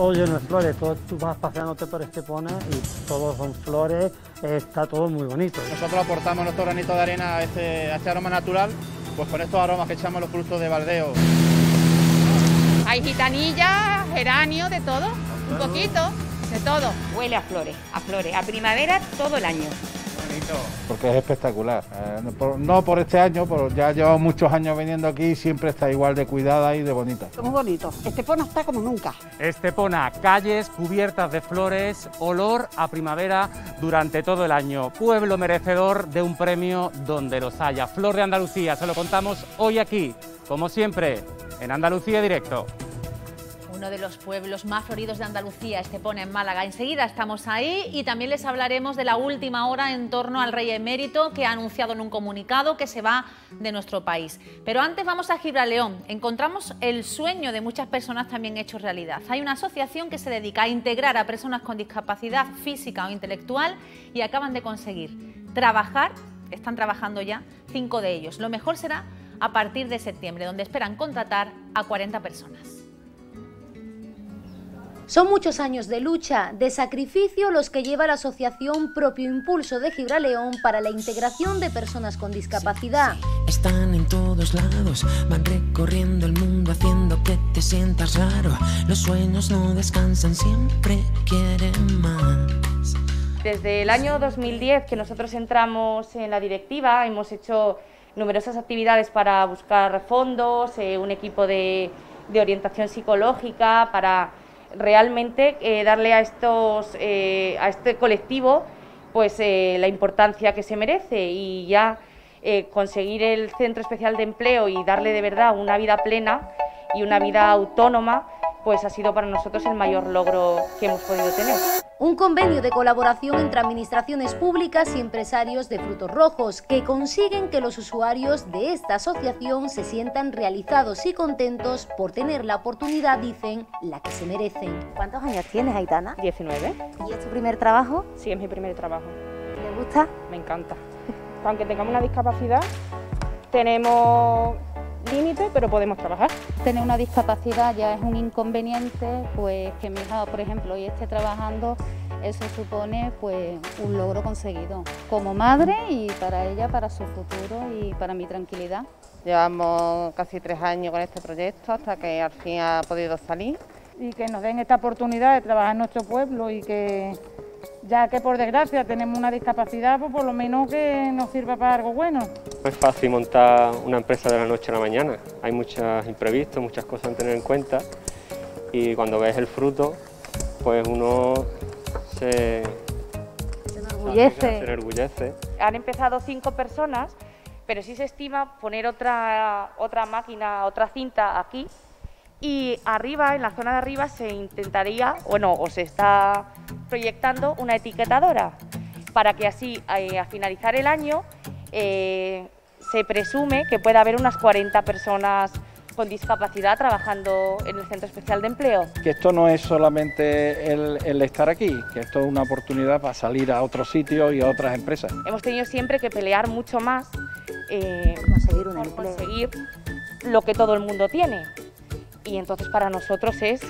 Todo lleno de flores, todo, tú vas paseándote por Estepona y todo son flores, está todo muy bonito. Nosotros aportamos nuestro granito de arena a este, a este aroma natural, pues con estos aromas que echamos los frutos de baldeo. Hay gitanilla, geranio, de todo, un poquito, de todo. Huele a flores, a flores, a primavera todo el año. Porque es espectacular. Eh, no por- no por este año, pero ya llevamos muchos años viniendo aquí y siempre está igual de cuidada y de bonita. Muy bonito. Estepona está como nunca. Estepona, calles cubiertas de flores, olor a primavera durante todo el año. Pueblo merecedor de un premio donde los haya. Flor de Andalucía, se lo contamos hoy aquí, como siempre, en Andalucía Directo. Uno de los pueblos más floridos de Andalucía, Estepona, en Málaga. Enseguida estamos ahí y también les hablaremos de la última hora en torno al rey emérito que ha anunciado en un comunicado que se va de nuestro país. Pero antes vamos a Gibraleón. Encontramos el sueño de muchas personas también hecho realidad. Hay una asociación que se dedica a integrar a personas con discapacidad física o intelectual y acaban de conseguir trabajar, están trabajando ya, cinco de ellos. Lo mejor será a partir de septiembre, donde esperan contratar a 40 personas. Son muchos años de lucha, de sacrificio los que lleva la asociación Propio Impulso de Gibraleón para la integración de personas con discapacidad. Están en todos lados, van recorriendo el mundo haciendo que te sientas raro. Los sueños no descansan, siempre quieren más. Desde el año 2010 que nosotros entramos en la directiva, hemos hecho numerosas actividades para buscar fondos, eh, un equipo de, de orientación psicológica para realmente eh, darle a estos eh, a este colectivo pues eh, la importancia que se merece y ya eh, conseguir el centro especial de empleo y darle de verdad una vida plena y una vida autónoma pues ha sido para nosotros el mayor logro que hemos podido tener. Un convenio de colaboración entre administraciones públicas y empresarios de frutos rojos que consiguen que los usuarios de esta asociación se sientan realizados y contentos por tener la oportunidad, dicen, la que se merecen. ¿Cuántos años tienes, Aitana? 19. ¿Y es tu primer trabajo? Sí, es mi primer trabajo. ¿Te gusta? Me encanta. Aunque tengamos una discapacidad, tenemos límite, pero podemos trabajar. Tener una discapacidad ya es un inconveniente, pues que mi hija, por ejemplo, hoy esté trabajando, eso supone pues un logro conseguido como madre y para ella, para su futuro y para mi tranquilidad. Llevamos casi tres años con este proyecto hasta que al fin ha podido salir. Y que nos den esta oportunidad de trabajar en nuestro pueblo y que, ya que por desgracia tenemos una discapacidad, pues por lo menos que nos sirva para algo bueno. No es fácil montar una empresa de la noche a la mañana, hay muchos imprevistos, muchas cosas a tener en cuenta y cuando ves el fruto, pues uno se, se enorgullece. Se enorgullece. Han empezado cinco personas, pero sí se estima poner otra, otra máquina, otra cinta aquí y arriba, en la zona de arriba, se intentaría, bueno, o se está proyectando una etiquetadora para que así, eh, a finalizar el año, eh, se presume que puede haber unas 40 personas con discapacidad trabajando en el Centro Especial de Empleo. Que esto no es solamente el, estar aquí, que esto es una oportunidad para salir a otros sitios y a otras empresas. Hemos tenido siempre que pelear mucho más eh, conseguir, por conseguir lo que todo el mundo tiene. Y entonces para nosotros es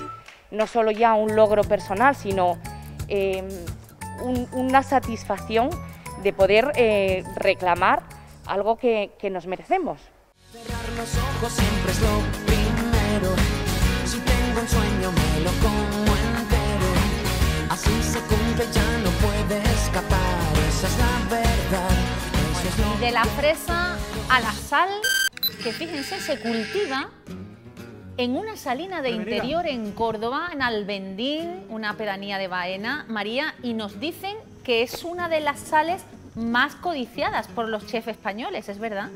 no solo ya un logro personal, sino em, una satisfacción de poder eh, reclamar algo que, que nos merecemos. Cerrar los ojos siempre es lo primero. Si tengo un sueño me lo como entero. Así se cumple, ya no puede escapar. Esa es la verdad. Eso es lo De la fresa a la sal, que fíjense, se cultiva en una salina de interior en Córdoba, en Albendín, una pedanía de Baena, María, y nos dicen que es una de las sales más codiciadas por los chefs españoles, ¿es verdad?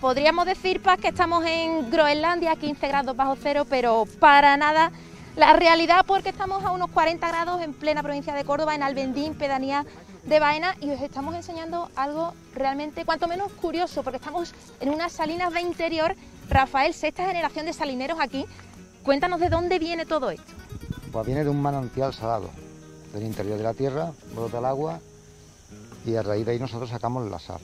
podríamos decir, Paz, que estamos en Groenlandia, 15 grados bajo cero, pero para nada. La realidad porque estamos a unos 40 grados en plena provincia de Córdoba, en Albendín, pedanía de Baena, y os estamos enseñando algo realmente, cuanto menos curioso, porque estamos en unas salinas de interior. Rafael, sexta generación de salineros aquí. Cuéntanos de dónde viene todo esto. Pues viene de un manantial salado, del interior de la tierra, brota el agua y a raíz de ahí nosotros sacamos la sal.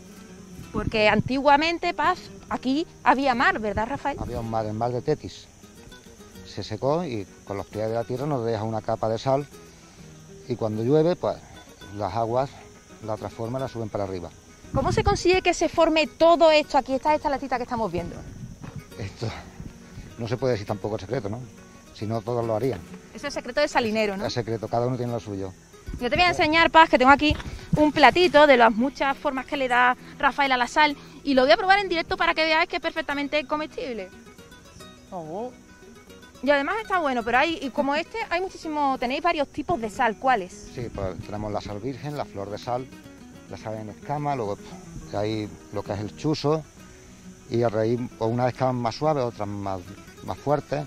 Porque antiguamente, Paz, aquí había mar, ¿verdad, Rafael? Había un mar, el mar de Tetis. Se secó y con los pies de la tierra nos deja una capa de sal y cuando llueve, pues las aguas la transforman, la suben para arriba. ¿Cómo se consigue que se forme todo esto? Aquí está esta latita que estamos viendo. Esto no se puede decir tampoco el secreto, ¿no? Si no, todos lo harían. Es el secreto de salinero, ¿no? Es secreto, cada uno tiene lo suyo. Yo te voy a enseñar, Paz, que tengo aquí un platito de las muchas formas que le da Rafael a la sal y lo voy a probar en directo para que veáis que es perfectamente comestible. Oh. Y además está bueno, pero hay, y como este, hay muchísimo, tenéis varios tipos de sal, ¿cuáles? Sí, pues tenemos la sal virgen, la flor de sal, la sal en escama, luego hay lo que es el chuso, y a raíz, pues una escama más suave, otras más, más fuertes.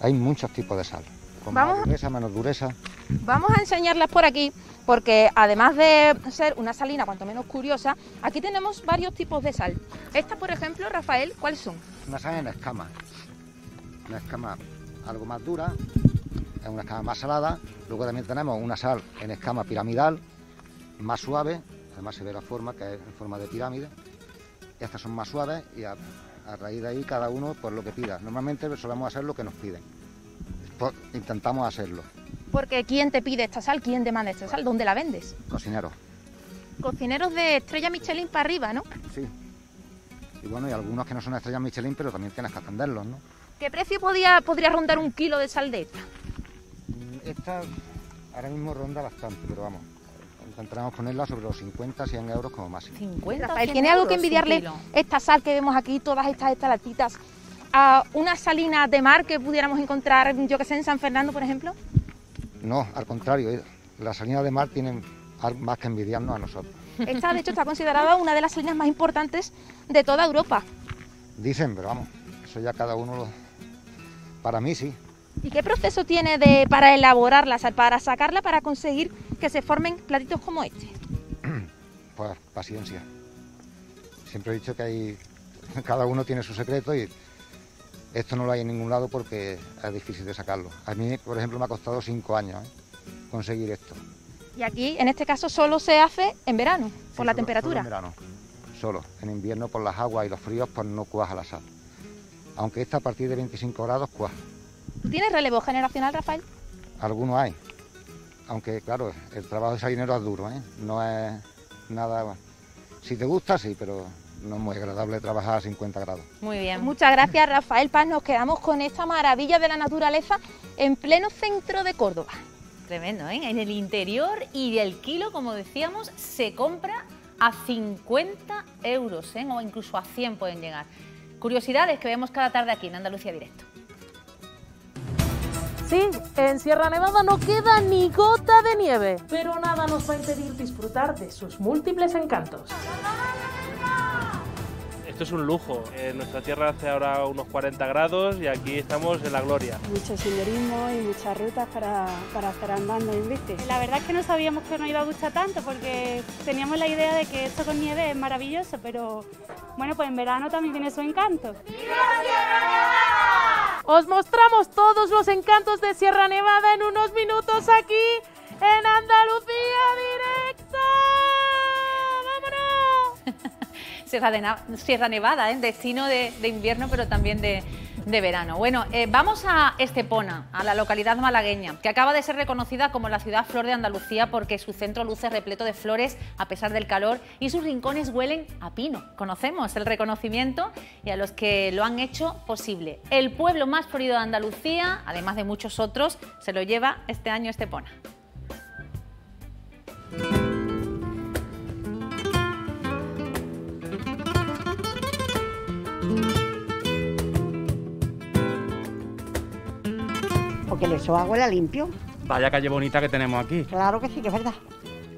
Hay muchos tipos de sal, con más dureza, menos dureza. Vamos a enseñarlas por aquí, porque además de ser una salina cuanto menos curiosa, aquí tenemos varios tipos de sal. Esta, por ejemplo, Rafael, ¿cuáles son? Una sal en escama, una escama algo más dura, es una escama más salada. Luego también tenemos una sal en escama piramidal, más suave, además se ve la forma, que es en forma de pirámide. Estas son más suaves y a, raíz de ahí cada uno por lo que pida. Normalmente solemos hacer lo que nos piden. Pues intentamos hacerlo. Porque ¿quién te pide esta sal? ¿Quién demanda esta sal? ¿Dónde la vendes? Cocineros. Cocineros de estrella Michelin para arriba, ¿no? Sí. Y bueno, y algunos que no son estrellas Michelin, pero también tienes que atenderlos, ¿no? ¿Qué precio podía, podría rondar un kilo de sal de esta? Mm, esta ahora mismo ronda bastante, pero vamos, intentaremos ponerla sobre los 50, 100 euros como máximo. 50, Rafael, ¿tiene algo que envidiarle esta sal que vemos aquí, todas estas estalactitas, a una salina de mar que pudiéramos encontrar, yo que sé, en San Fernando, por ejemplo? No, al contrario, eh, las salinas de mar tienen más que envidiarnos a nosotros. Esta, de hecho, está considerada una de las salinas más importantes de toda Europa. Dicen, pero vamos, eso ya cada uno lo... Para mí sí. ¿Y qué proceso tiene de, para elaborarla, para sacarla, para conseguir que se formen platitos como este? Pues paciencia. Siempre he dicho que hay, cada uno tiene su secreto y esto no lo hay en ningún lado porque es difícil de sacarlo. A mí, por ejemplo, me ha costado cinco años ¿eh? conseguir esto. Y aquí, en este caso, solo se hace en verano, por la temperatura. Solo en verano, solo. En invierno, por las aguas y los fríos, pues no cuaja la sal. Aunque esta a partir de 25 grados cuaja. ¿Tienes relevo generacional, Rafael? Algunos hay. Aunque, claro, el trabajo de salinero es duro, ¿eh? No es nada... Si te gusta, sí, pero no es muy agradable trabajar a 50 grados. Muy bien. Muchas gracias, Rafael Paz. Nos quedamos con esta maravilla de la naturaleza en pleno centro de Córdoba. Tremendo, ¿eh? En el interior y el kilo, como decíamos, se compra a 50 euros, ¿eh? o incluso a 100 pueden llegar. Curiosidades que vemos cada tarde aquí en Andalucía Directo. Sí, en Sierra Nevada no queda ni gota de nieve, pero nada nos va a impedir disfrutar de sus múltiples encantos. Esto es un lujo. En nuestra tierra hace ahora unos 40 grados y aquí estamos en la gloria. Mucho senderismo y muchas rutas para, para hacer andando en bici. La verdad es que no sabíamos que nos iba a gustar tanto porque teníamos la idea de que esto con nieve es maravilloso, pero bueno, pues en verano también tiene su encanto. Os mostramos todos los encantos de Sierra Nevada en unos minutos aquí en Andalucía Directo. ¡Vámonos! Sierra, Nevada, ¿eh? destino de, invierno, pero también de, de verano. Bueno, eh, vamos a Estepona, a la localidad malagueña, que acaba de ser reconocida como la ciudad flor de Andalucía porque su centro luce repleto de flores a pesar del calor y sus rincones huelen a pino. Conocemos el reconocimiento y a los que lo han hecho posible. El pueblo más florido de Andalucía, además de muchos otros, se lo lleva este año Estepona. Porque el eso agua la limpio. Vaya calle bonita que tenemos aquí. Claro que sí, que es verdad.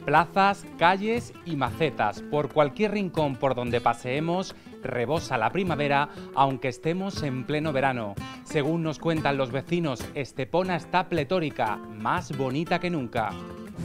Plazas, calles y macetas. Por cualquier rincón por donde paseemos, rebosa la primavera, aunque estemos en pleno verano. Según nos cuentan los vecinos, Estepona está pletórica, más bonita que nunca.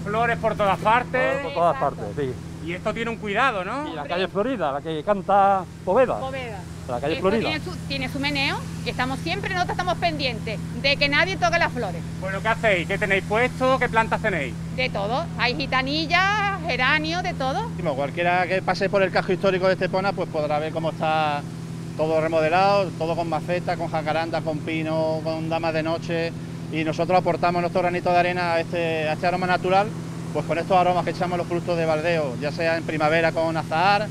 Flores por todas partes. Por todas partes, sí. Y esto tiene un cuidado, ¿no? Y la calle Florida, la que canta Poveda. Poveda. La calle Esto Florida. Tiene su, tiene su meneo y estamos siempre, nosotros estamos pendientes de que nadie toque las flores. Bueno, ¿qué hacéis? ¿Qué tenéis puesto? ¿Qué plantas tenéis? De todo. Hay gitanillas, geranio, de todo. Bueno, Cualquiera que pase por el casco histórico de Estepona pues podrá ver cómo está todo remodelado, todo con maceta, con jacaranda, con pino, con damas de noche y nosotros aportamos nuestro granito de arena a este, a este aroma natural pues con estos aromas que echamos los productos de baldeo, ya sea en primavera con azahar,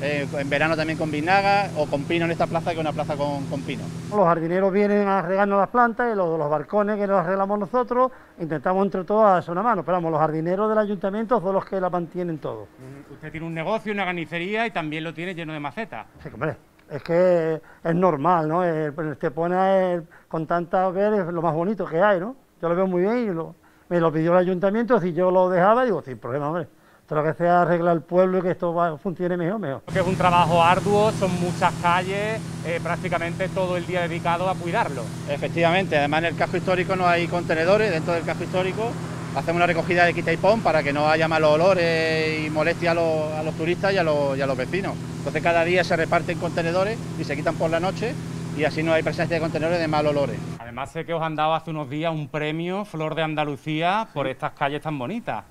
eh, en verano también con vinaga o con pino en esta plaza que es una plaza con, con pino. Los jardineros vienen a regarnos las plantas y los, los balcones que nos arreglamos nosotros, intentamos entre todos hacer una mano. Pero vamos, los jardineros del ayuntamiento son los que la mantienen todo. Usted tiene un negocio, una carnicería y también lo tiene lleno de macetas. Sí, hombre, es que es normal, ¿no? El, el Estepona es, con tanta ver es lo más bonito que hay, ¿no? Yo lo veo muy bien y lo- me lo pidió el ayuntamiento, si yo lo dejaba, digo, sin problema, hombre. Lo que sea arreglar el pueblo y que esto va- funcione mejor, mejor. Que es un trabajo arduo, son muchas calles, eh, prácticamente todo el día dedicado a cuidarlo. Efectivamente, además en el casco histórico no hay contenedores, dentro del casco histórico hacemos una recogida de quita y pon para que no haya malos olores y molestia a los, a los turistas y a los, y a los vecinos. Entonces cada día se reparten contenedores y se quitan por la noche y así no hay presencia de contenedores de mal olores. Además sé que os han dado hace unos días un premio Flor de Andalucía por estas calles tan bonitas.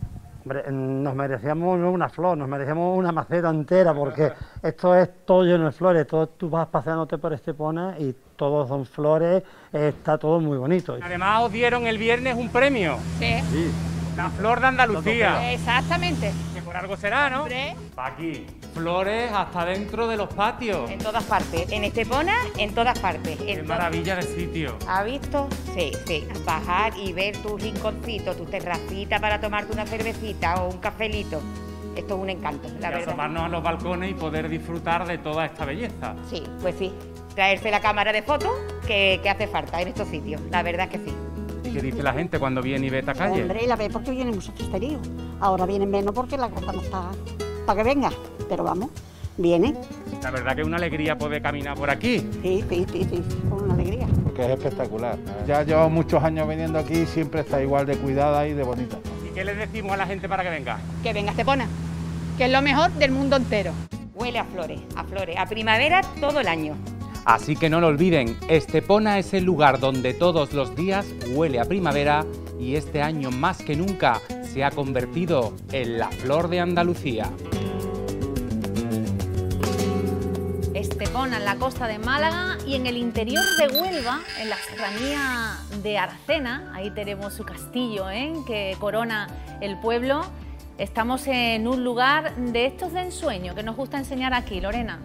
Hombre, nos merecíamos no una flor, nos merecíamos una maceta entera, porque esto es todo lleno de flores. Todo, tú vas paseándote por Estepona y todos son flores, está todo muy bonito. Además os dieron el viernes un premio, Sí. la Flor de Andalucía. Exactamente. Por algo será, ¿no? Hombre. Pa' aquí, flores hasta dentro de los patios. En todas partes. En Estepona, en todas partes. Qué maravilla de sitio. ¿Ha visto? Sí, sí. Bajar y ver tu rinconcito, tu terracita para tomarte una cervecita o un cafelito. Esto es un encanto, la y verdad. asomarnos a los balcones y poder disfrutar de toda esta belleza. Sí, pues sí. Traerse la cámara de fotos que, que hace falta en estos sitios. La verdad que sí. ¿Y qué dice la gente cuando viene y ve esta calle? Hombre, la ve porque viene mucho fiesterío. Ahora vienen menos porque la cosa no está para que venga. Pero vamos, viene. La verdad que es una alegría poder caminar por aquí. Sí, sí, sí, sí, con una alegría. Porque es espectacular. Ya llevo muchos años viniendo aquí y siempre está igual de cuidada y de bonita. ¿Y qué les decimos a la gente para que venga? Que venga Estepona, que es lo mejor del mundo entero. Huele a flores, a flores, a primavera todo el año. Así que no lo olviden, Estepona es el lugar donde todos los días huele a primavera y este año más que nunca se ha convertido en la flor de Andalucía. Estepona, en la costa de Málaga y en el interior de Huelva, en la serranía de Arcena, ahí tenemos su castillo ¿eh? que corona el pueblo. Estamos en un lugar de estos de ensueño que nos gusta enseñar aquí, Lorena.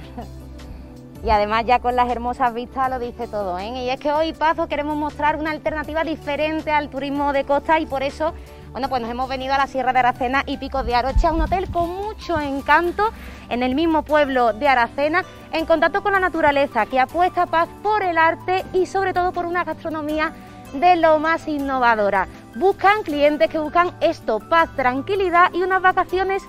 y además ya con las hermosas vistas lo dice todo. ¿eh? Y es que hoy Pazo queremos mostrar una alternativa diferente al turismo de costa y por eso bueno, pues nos hemos venido a la Sierra de Aracena y Picos de Arocha, un hotel con mucho encanto en el mismo pueblo de Aracena, en contacto con la naturaleza, que apuesta paz por el arte y sobre todo por una gastronomía de lo más innovadora. Buscan clientes que buscan esto, paz, tranquilidad y unas vacaciones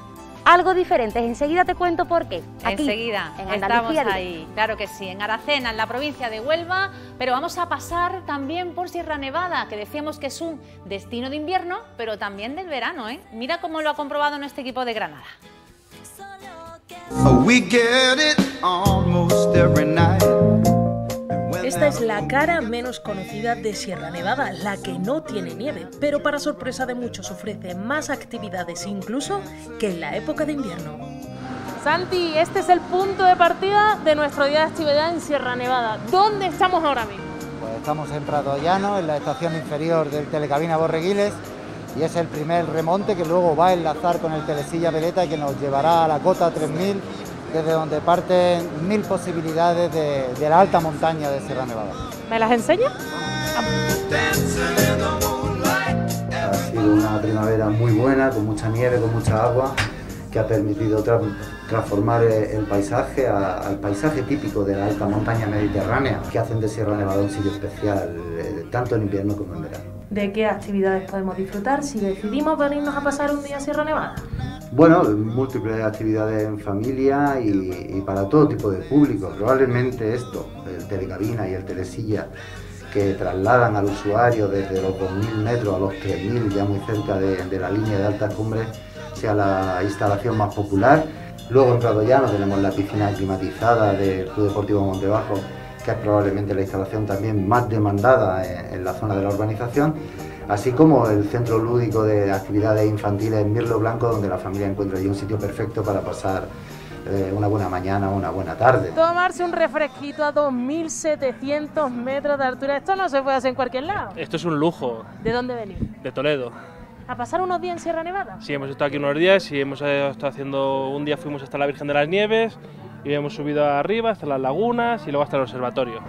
algo diferentes. Enseguida te cuento por qué. Aquí, Enseguida, en estamos ahí. Claro que sí, en Aracena, en la provincia de Huelva, pero vamos a pasar también por Sierra Nevada, que decíamos que es un destino de invierno, pero también del verano, ¿eh? Mira cómo lo ha comprobado nuestro equipo de Granada. We get it almost every night. Esta es la cara menos conocida de Sierra Nevada, la que no tiene nieve, pero para sorpresa de muchos ofrece más actividades incluso que en la época de invierno. Santi, este es el punto de partida de nuestro día de actividad en Sierra Nevada. ¿Dónde estamos ahora mismo? Pues estamos en Prado Llano, en la estación inferior del Telecabina Borreguiles, y es el primer remonte que luego va a enlazar con el Telesilla Veleta y que nos llevará a la cota 3000, desde donde parten mil posibilidades de, de la alta montaña de Sierra Nevada. ¿Me las enseñas? Ha sido una primavera muy buena, con mucha nieve, con mucha agua, que ha permitido tra- transformar eh, el paisaje a- al paisaje típico de la alta montaña mediterránea, que hacen de Sierra Nevada un sitio especial, eh, tanto en invierno como en verano. ¿De qué actividades podemos disfrutar si decidimos venirnos a pasar un día a Sierra Nevada? Bueno, múltiples actividades en familia y, para todo tipo de público. Probablemente esto, el telecabina y el telesilla, que trasladan al usuario desde los 2.000 metros a los 3.000, ya muy cerca de, de la línea de altas cumbres, sea la instalación más popular. Luego en Prado Llano tenemos la piscina climatizada del Club Deportivo Montebajo, que es probablemente la instalación también más demandada en, en la zona de la urbanización así como el centro lúdico de actividades infantiles en Mirlo Blanco, donde la familia encuentra allí un sitio perfecto para pasar eh, una buena mañana o una buena tarde. Tomarse un refresquito a 2.700 metros de altura. Esto no se puede hacer en cualquier lado. Esto es un lujo ¿De dónde venís? de Toledo. ¿A pasar unos días en Sierra Nevada? Sí, hemos estado aquí unos días y hemos estado haciendo. Un día fuimos hasta la Virgen de las Nieves y hemos subido arriba hasta las lagunas y luego hasta el observatorio.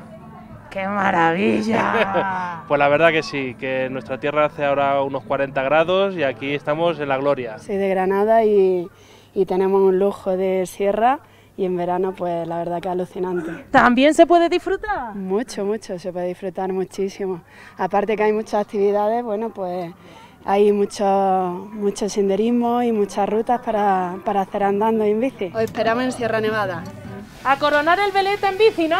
¡Qué maravilla! Pues la verdad que sí, que nuestra tierra hace ahora unos 40 grados y aquí estamos en la gloria. Soy de Granada y, y tenemos un lujo de sierra y en verano pues la verdad que es alucinante. ¿También se puede disfrutar? Mucho, mucho, se puede disfrutar muchísimo. Aparte que hay muchas actividades, bueno pues hay mucho, mucho senderismo y muchas rutas para, para hacer andando y en bici. Os esperamos en Sierra Nevada. A coronar el veleta en bici, ¿no?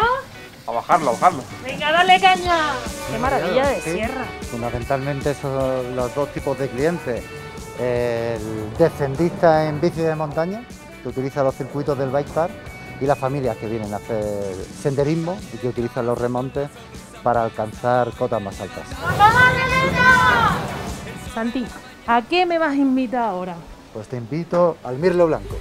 A bajarlo, a bajarlo. Venga, dale caña. ¡Qué maravilla de Sí, sierra! Fundamentalmente son los dos tipos de clientes. El descendista en bici de montaña, que utiliza los circuitos del bike park, y las familias que vienen a hacer senderismo y que utilizan los remontes para alcanzar cotas más altas. Santi, ¿a qué me vas a invitar ahora? Pues te invito al Mirlo Blanco.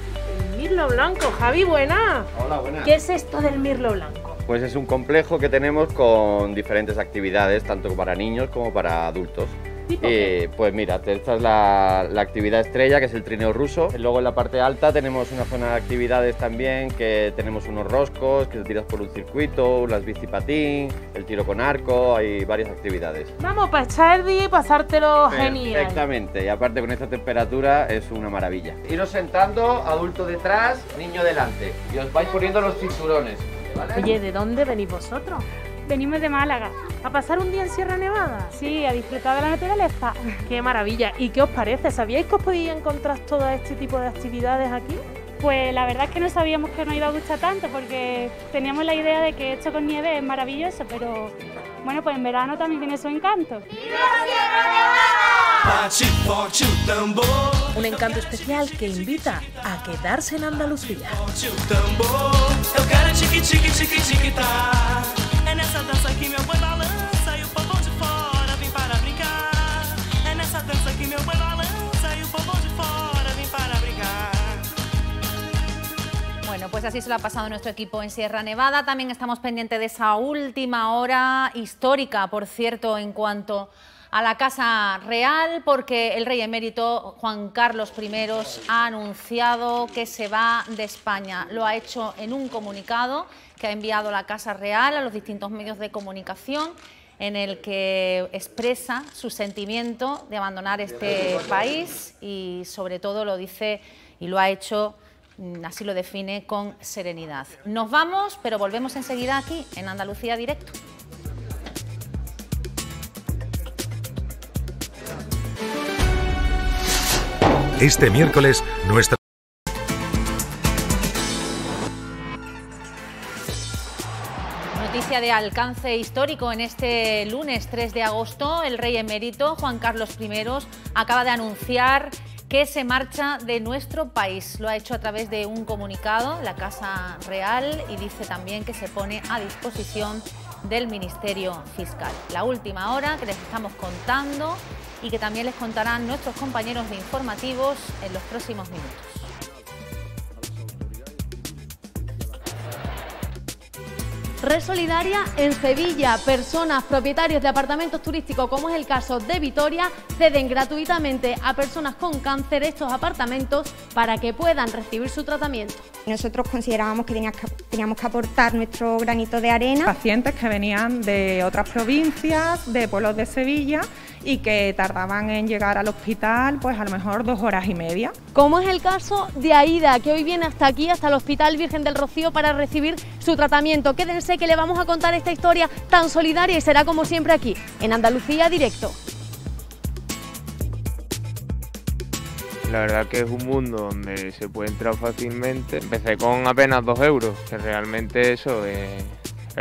El Mirlo Blanco, Javi, buena. Hola, buenas. ¿Qué es esto del Mirlo Blanco? Pues es un complejo que tenemos con diferentes actividades, tanto para niños como para adultos. ¿Tipo Y pues mira, esta es la, la actividad estrella, que es el trineo ruso. Luego en la parte alta tenemos una zona de actividades también, que tenemos unos roscos, que te tiras por un circuito, las bicipatín, el tiro con arco, hay varias actividades. Vamos, para echar el día y pasártelo genial. Perfectamente, y aparte con esta temperatura es una maravilla. Iros sentando, adulto detrás, niño delante. Y os vais poniendo los cinturones. ¿vale? Oye, ¿de dónde venís vosotros? Venimos de Málaga. ¿A pasar un día en Sierra Nevada? Sí, a disfrutar de la naturaleza. ¡Qué maravilla! ¿Y qué os parece? ¿Sabíais que os podíais encontrar todo este tipo de actividades aquí? Pues la verdad es que no sabíamos que nos iba a gustar tanto porque teníamos la idea de que esto con nieve es maravilloso, pero bueno, pues en verano también tiene su encanto. Un encanto especial que invita a quedarse en Andalucía. Nessa dança que meu boi balança e o povão de fora vem para brincar. É nessa dança que meu boi balança e o povão de fora vem para brincar. Bueno, pues así se lo ha pasado nuestro equipo en Sierra Nevada. También estamos pendientes de esa última hora histórica, por cierto, en cuanto a la Casa Real porque el rey emérito Juan Carlos I ha anunciado que se va de España. Lo ha hecho en un comunicado que ha enviado la Casa Real a los distintos medios de comunicación en el que expresa su sentimiento de abandonar este país y sobre todo lo dice y lo ha hecho, mm, así lo define, con serenidad. Nos vamos, pero volvemos enseguida aquí en Andalucía Directo. Este miércoles, nuestra... De alcance histórico en este lunes 3 de agosto. El rey emérito Juan Carlos I acaba de anunciar que se marcha de nuestro país. Lo ha hecho a través de un comunicado, la Casa Real, y dice también que se pone a disposición del Ministerio Fiscal. La última hora que les estamos contando y que también les contarán nuestros compañeros de informativos en los próximos minutos. Red Solidaria en Sevilla. Personas, propietarios de apartamentos turísticos, como es el caso de Vitoria, ceden gratuitamente a personas con cáncer estos apartamentos para que puedan recibir su tratamiento. Nosotros considerábamos que teníamos que, teníamos que aportar nuestro granito de arena. Pacientes que venían de otras provincias, de pueblos de Sevilla y que tardaban en llegar al hospital pues a lo mejor dos horas y media. Como es el caso de Aida, que hoy viene hasta aquí, hasta el Hospital Virgen del Rocío, para recibir su tratamiento. Quédense que le vamos a contar esta historia tan solidaria y será como siempre aquí, en Andalucía Directo. La verdad que es un mundo donde se puede entrar fácilmente. Empecé con apenas dos euros, que realmente eso es,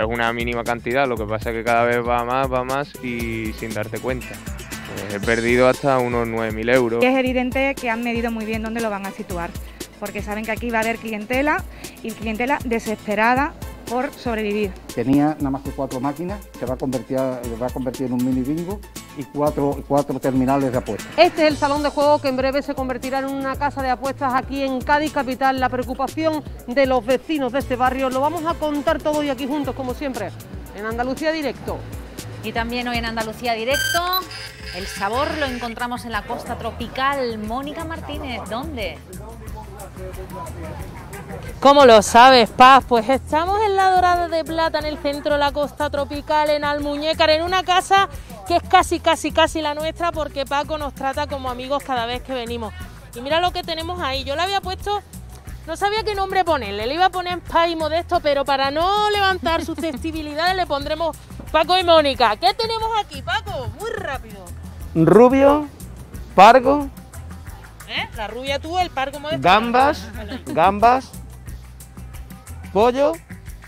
una mínima cantidad, lo que pasa es que cada vez va más, va más y sin darte cuenta. Pues he perdido hasta unos 9.000 euros. Es evidente que han medido muy bien dónde lo van a situar, porque saben que aquí va a haber clientela y clientela desesperada por sobrevivir. Tenía nada más que cuatro máquinas, se va a convertir, va a convertir en un mini bingo y cuatro, cuatro terminales de apuestas. Este es el salón de juego que en breve se convertirá en una casa de apuestas aquí en Cádiz capital. La preocupación de los vecinos de este barrio lo vamos a contar todo hoy aquí juntos, como siempre, en Andalucía Directo. Y también hoy en Andalucía Directo, el sabor lo encontramos en la costa tropical. Mónica Martínez, ¿dónde? ¿Cómo lo sabes, Paz? Pues estamos en la Dorada de Plata, en el centro de la costa tropical, en Almuñécar, en una casa que es casi, casi, casi la nuestra, porque Paco nos trata como amigos cada vez que venimos. Y mira lo que tenemos ahí. Yo le había puesto, no sabía qué nombre ponerle, le iba a poner Paz y Modesto, pero para no levantar susceptibilidades le pondremos Paco y Mónica. ¿Qué tenemos aquí, Paco? Muy rápido. Rubio, pargo, ¿Eh? La rubia tú, el pargo Modesto. gambas, gambas, pollo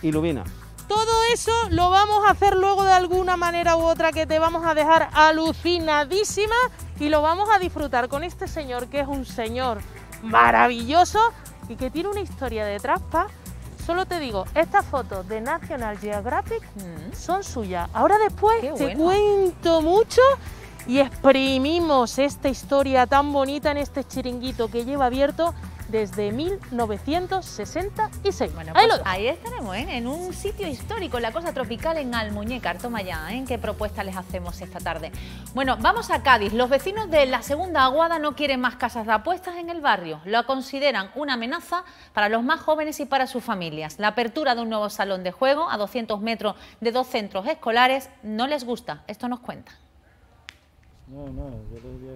y lubina. Todo eso lo vamos a hacer luego de alguna manera u otra que te vamos a dejar alucinadísima y lo vamos a disfrutar con este señor que es un señor maravilloso y que tiene una historia detrás, pa. Solo te digo, estas fotos de National Geographic son suyas. Ahora después Qué te bueno. cuento mucho y exprimimos esta historia tan bonita en este chiringuito que lleva abierto desde 1966. Bueno, Ahí pues lo- ahí estaremos, ¿eh? en un sitio histórico, en la cosa tropical en Almuñécar. Toma ya, ¿eh? ¿qué propuesta les hacemos esta tarde? Bueno, vamos a Cádiz. Los vecinos de la segunda aguada no quieren más casas de apuestas en el barrio. Lo consideran una amenaza para los más jóvenes y para sus familias. La apertura de un nuevo salón de juego a 200 metros de dos centros escolares no les gusta. Esto nos cuenta.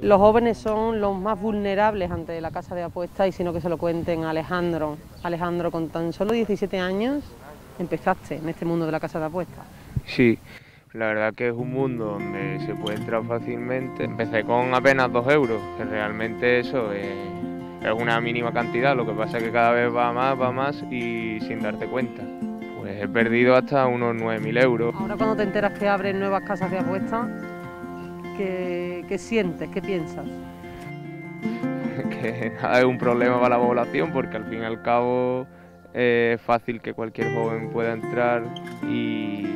Los jóvenes son los más vulnerables ante la casa de apuestas y sino que se lo cuenten a Alejandro. Alejandro, con tan solo 17 años empezaste en este mundo de la casa de apuestas. Sí, la verdad que es un mundo donde se puede entrar fácilmente. Empecé con apenas dos euros, que realmente eso es, es una mínima cantidad, lo que pasa es que cada vez va más, va más y sin darte cuenta. Pues he perdido hasta unos 9.000 euros. Ahora cuando te enteras que abren nuevas casas de apuestas, ¿qué, qué sientes? ¿Qué piensas? que nada, es un problema para la población porque al fin y al cabo eh, es fácil que cualquier joven pueda entrar y,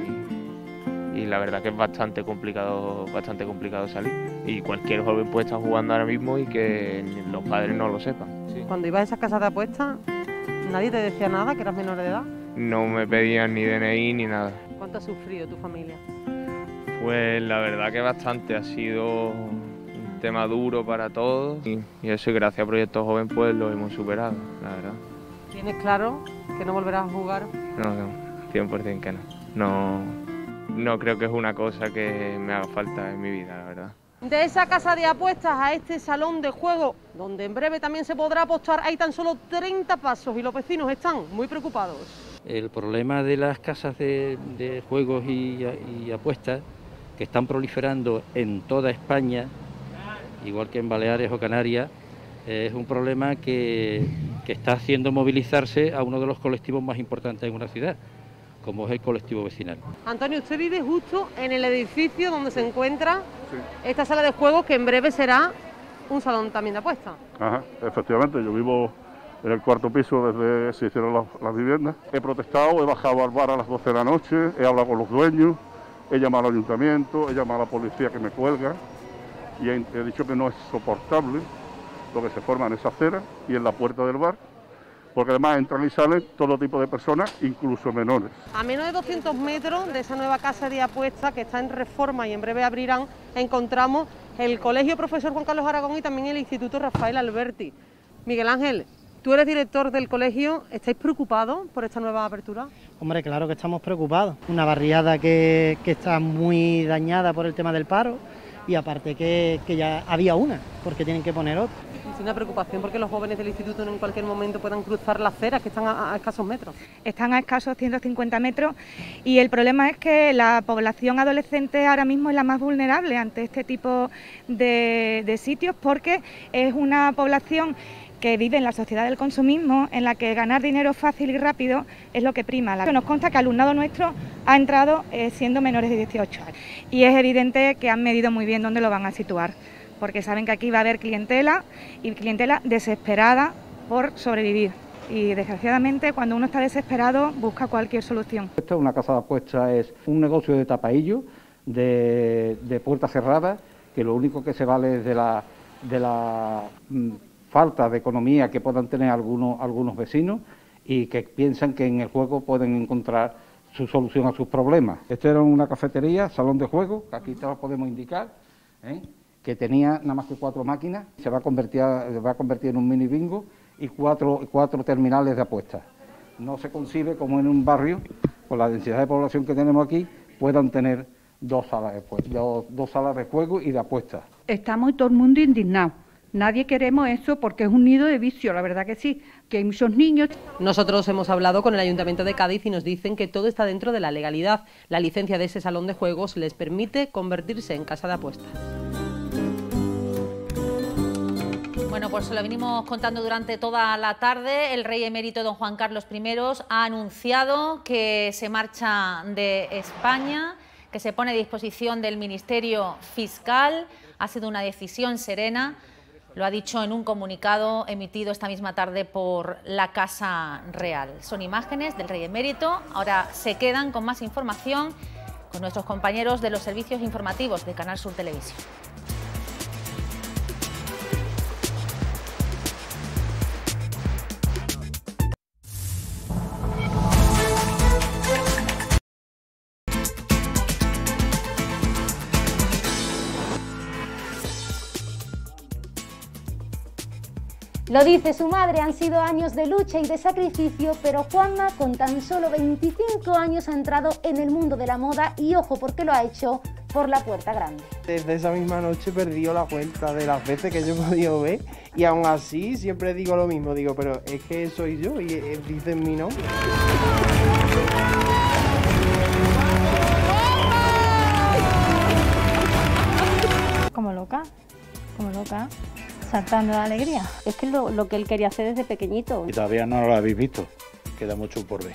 y la verdad que es bastante complicado, bastante complicado salir. Y cualquier joven puede estar jugando ahora mismo y que los padres no lo sepan. sí. Cuando ibas a esas casas de apuestas, nadie te decía nada, que eras menor de edad. No me pedían ni DNI ni nada. ¿Cuánto ha sufrido tu familia? Pues la verdad que bastante, ha sido un tema duro para todos y, y eso y gracias a Proyecto Joven pues lo hemos superado, la verdad. ¿Tienes claro que no volverás a jugar? No, no, 100% que no. No, no creo que es una cosa que me haga falta en mi vida, la verdad. De esa casa de apuestas a este salón de juego, donde en breve también se podrá apostar, hay tan solo 30 pasos y los vecinos están muy preocupados. El problema de las casas de, de juegos y, y apuestas que están proliferando en toda España, igual que en Baleares o Canarias, es un problema que, que está haciendo movilizarse a uno de los colectivos más importantes en una ciudad, como es el colectivo vecinal. Antonio, usted vive justo en el edificio donde se encuentra esta sala de juegos que en breve será un salón también de apuestas. Ajá, efectivamente, yo vivo en el cuarto piso desde se hicieron las, las viviendas. He protestado, he bajado al bar a las 12 de la noche, he hablado con los dueños, he llamado al ayuntamiento, he llamado a la policía que me cuelga y he, dicho que no es soportable lo que se forma en esa acera y en la puerta del bar, porque además entran y salen todo tipo de personas, incluso menores. A menos de 200 metros de esa nueva casa de apuestas que está en reforma y en breve abrirán, encontramos el Colegio Profesor Juan Carlos Aragón y también el Instituto Rafael Alberti. Miguel Ángel, tú eres director del colegio, ¿estáis preocupados por esta nueva apertura? Hombre, claro que estamos preocupados. Una barriada que, que está muy dañada por el tema del paro y aparte que, que ya había una, porque tienen que poner otra. Es una preocupación porque los jóvenes del instituto en cualquier momento puedan cruzar las aceras que están a, a escasos metros. Están a escasos 150 metros y el problema es que la población adolescente ahora mismo es la más vulnerable ante este tipo de, de sitios porque es una población que vive en la sociedad del consumismo, en la que ganar dinero fácil y rápido es lo que prima. Nos consta que alumnado nuestro ha entrado eh, siendo menores de 18 años y es evidente que han medido muy bien dónde lo van a situar, porque saben que aquí va a haber clientela y clientela desesperada por sobrevivir. Y desgraciadamente cuando uno está desesperado busca cualquier solución. Esta es una casa de apuestas, es un negocio de tapaillo, de, de puertas cerradas, que lo único que se vale es de la, de la mm, falta de economía que puedan tener algunos, algunos vecinos y que piensan que en el juego pueden encontrar su solución a sus problemas. Esta era una cafetería, salón de juego, que aquí te lo podemos indicar, ¿eh? que tenía nada más que cuatro máquinas, se va a convertir, va a convertir en un mini bingo y cuatro, cuatro terminales de apuestas. No se concibe como en un barrio, con la densidad de población que tenemos aquí, puedan tener dos salas de, dos, dos salas de juego y de apuestas. Estamos todo el mundo indignado. Nadie queremos eso porque es un nido de vicio, la verdad que sí, que hay muchos niños. Nosotros hemos hablado con el Ayuntamiento de Cádiz y nos dicen que todo está dentro de la legalidad. La licencia de ese salón de juegos les permite convertirse en casa de apuestas. Bueno, pues se lo venimos contando durante toda la tarde. El rey emérito don Juan Carlos I ha anunciado que se marcha de España, que se pone a disposición del Ministerio Fiscal. Ha sido una decisión serena. Lo ha dicho en un comunicado emitido esta misma tarde por la Casa Real. Son imágenes del rey emérito. Ahora se quedan con más información con nuestros compañeros de los servicios informativos de Canal Sur Televisión. Lo dice su madre, han sido años de lucha y de sacrificio, pero Juanma con tan solo 25 años ha entrado en el mundo de la moda y ojo porque lo ha hecho por la puerta grande. Desde esa misma noche perdió la cuenta de las veces que yo he podido ver y aún así siempre digo lo mismo, digo, pero es que soy yo y eh, dicen mi nombre. Como loca, como loca saltando de alegría. Es que lo, lo, que él quería hacer desde pequeñito. Y todavía no lo habéis visto, queda mucho por ver,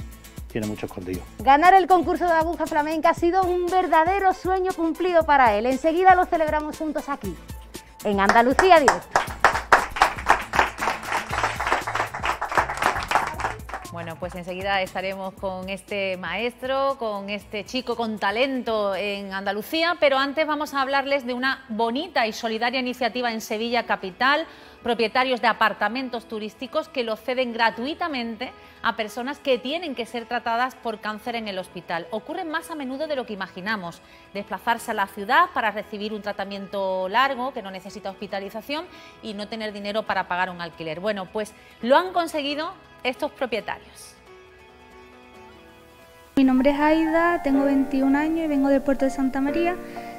tiene mucho escondido. Ganar el concurso de la aguja flamenca ha sido un verdadero sueño cumplido para él. Enseguida lo celebramos juntos aquí, en Andalucía Directo. Bueno, pues enseguida estaremos con este maestro, con este chico con talento en Andalucía, pero antes vamos a hablarles de una bonita y solidaria iniciativa en Sevilla Capital, propietarios de apartamentos turísticos que lo ceden gratuitamente a personas que tienen que ser tratadas por cáncer en el hospital. Ocurre más a menudo de lo que imaginamos. Desplazarse a la ciudad para recibir un tratamiento largo que no necesita hospitalización y no tener dinero para pagar un alquiler. Bueno, pues lo han conseguido estos propietarios. Mi nombre es Aida, tengo 21 años y vengo del puerto de Santa María.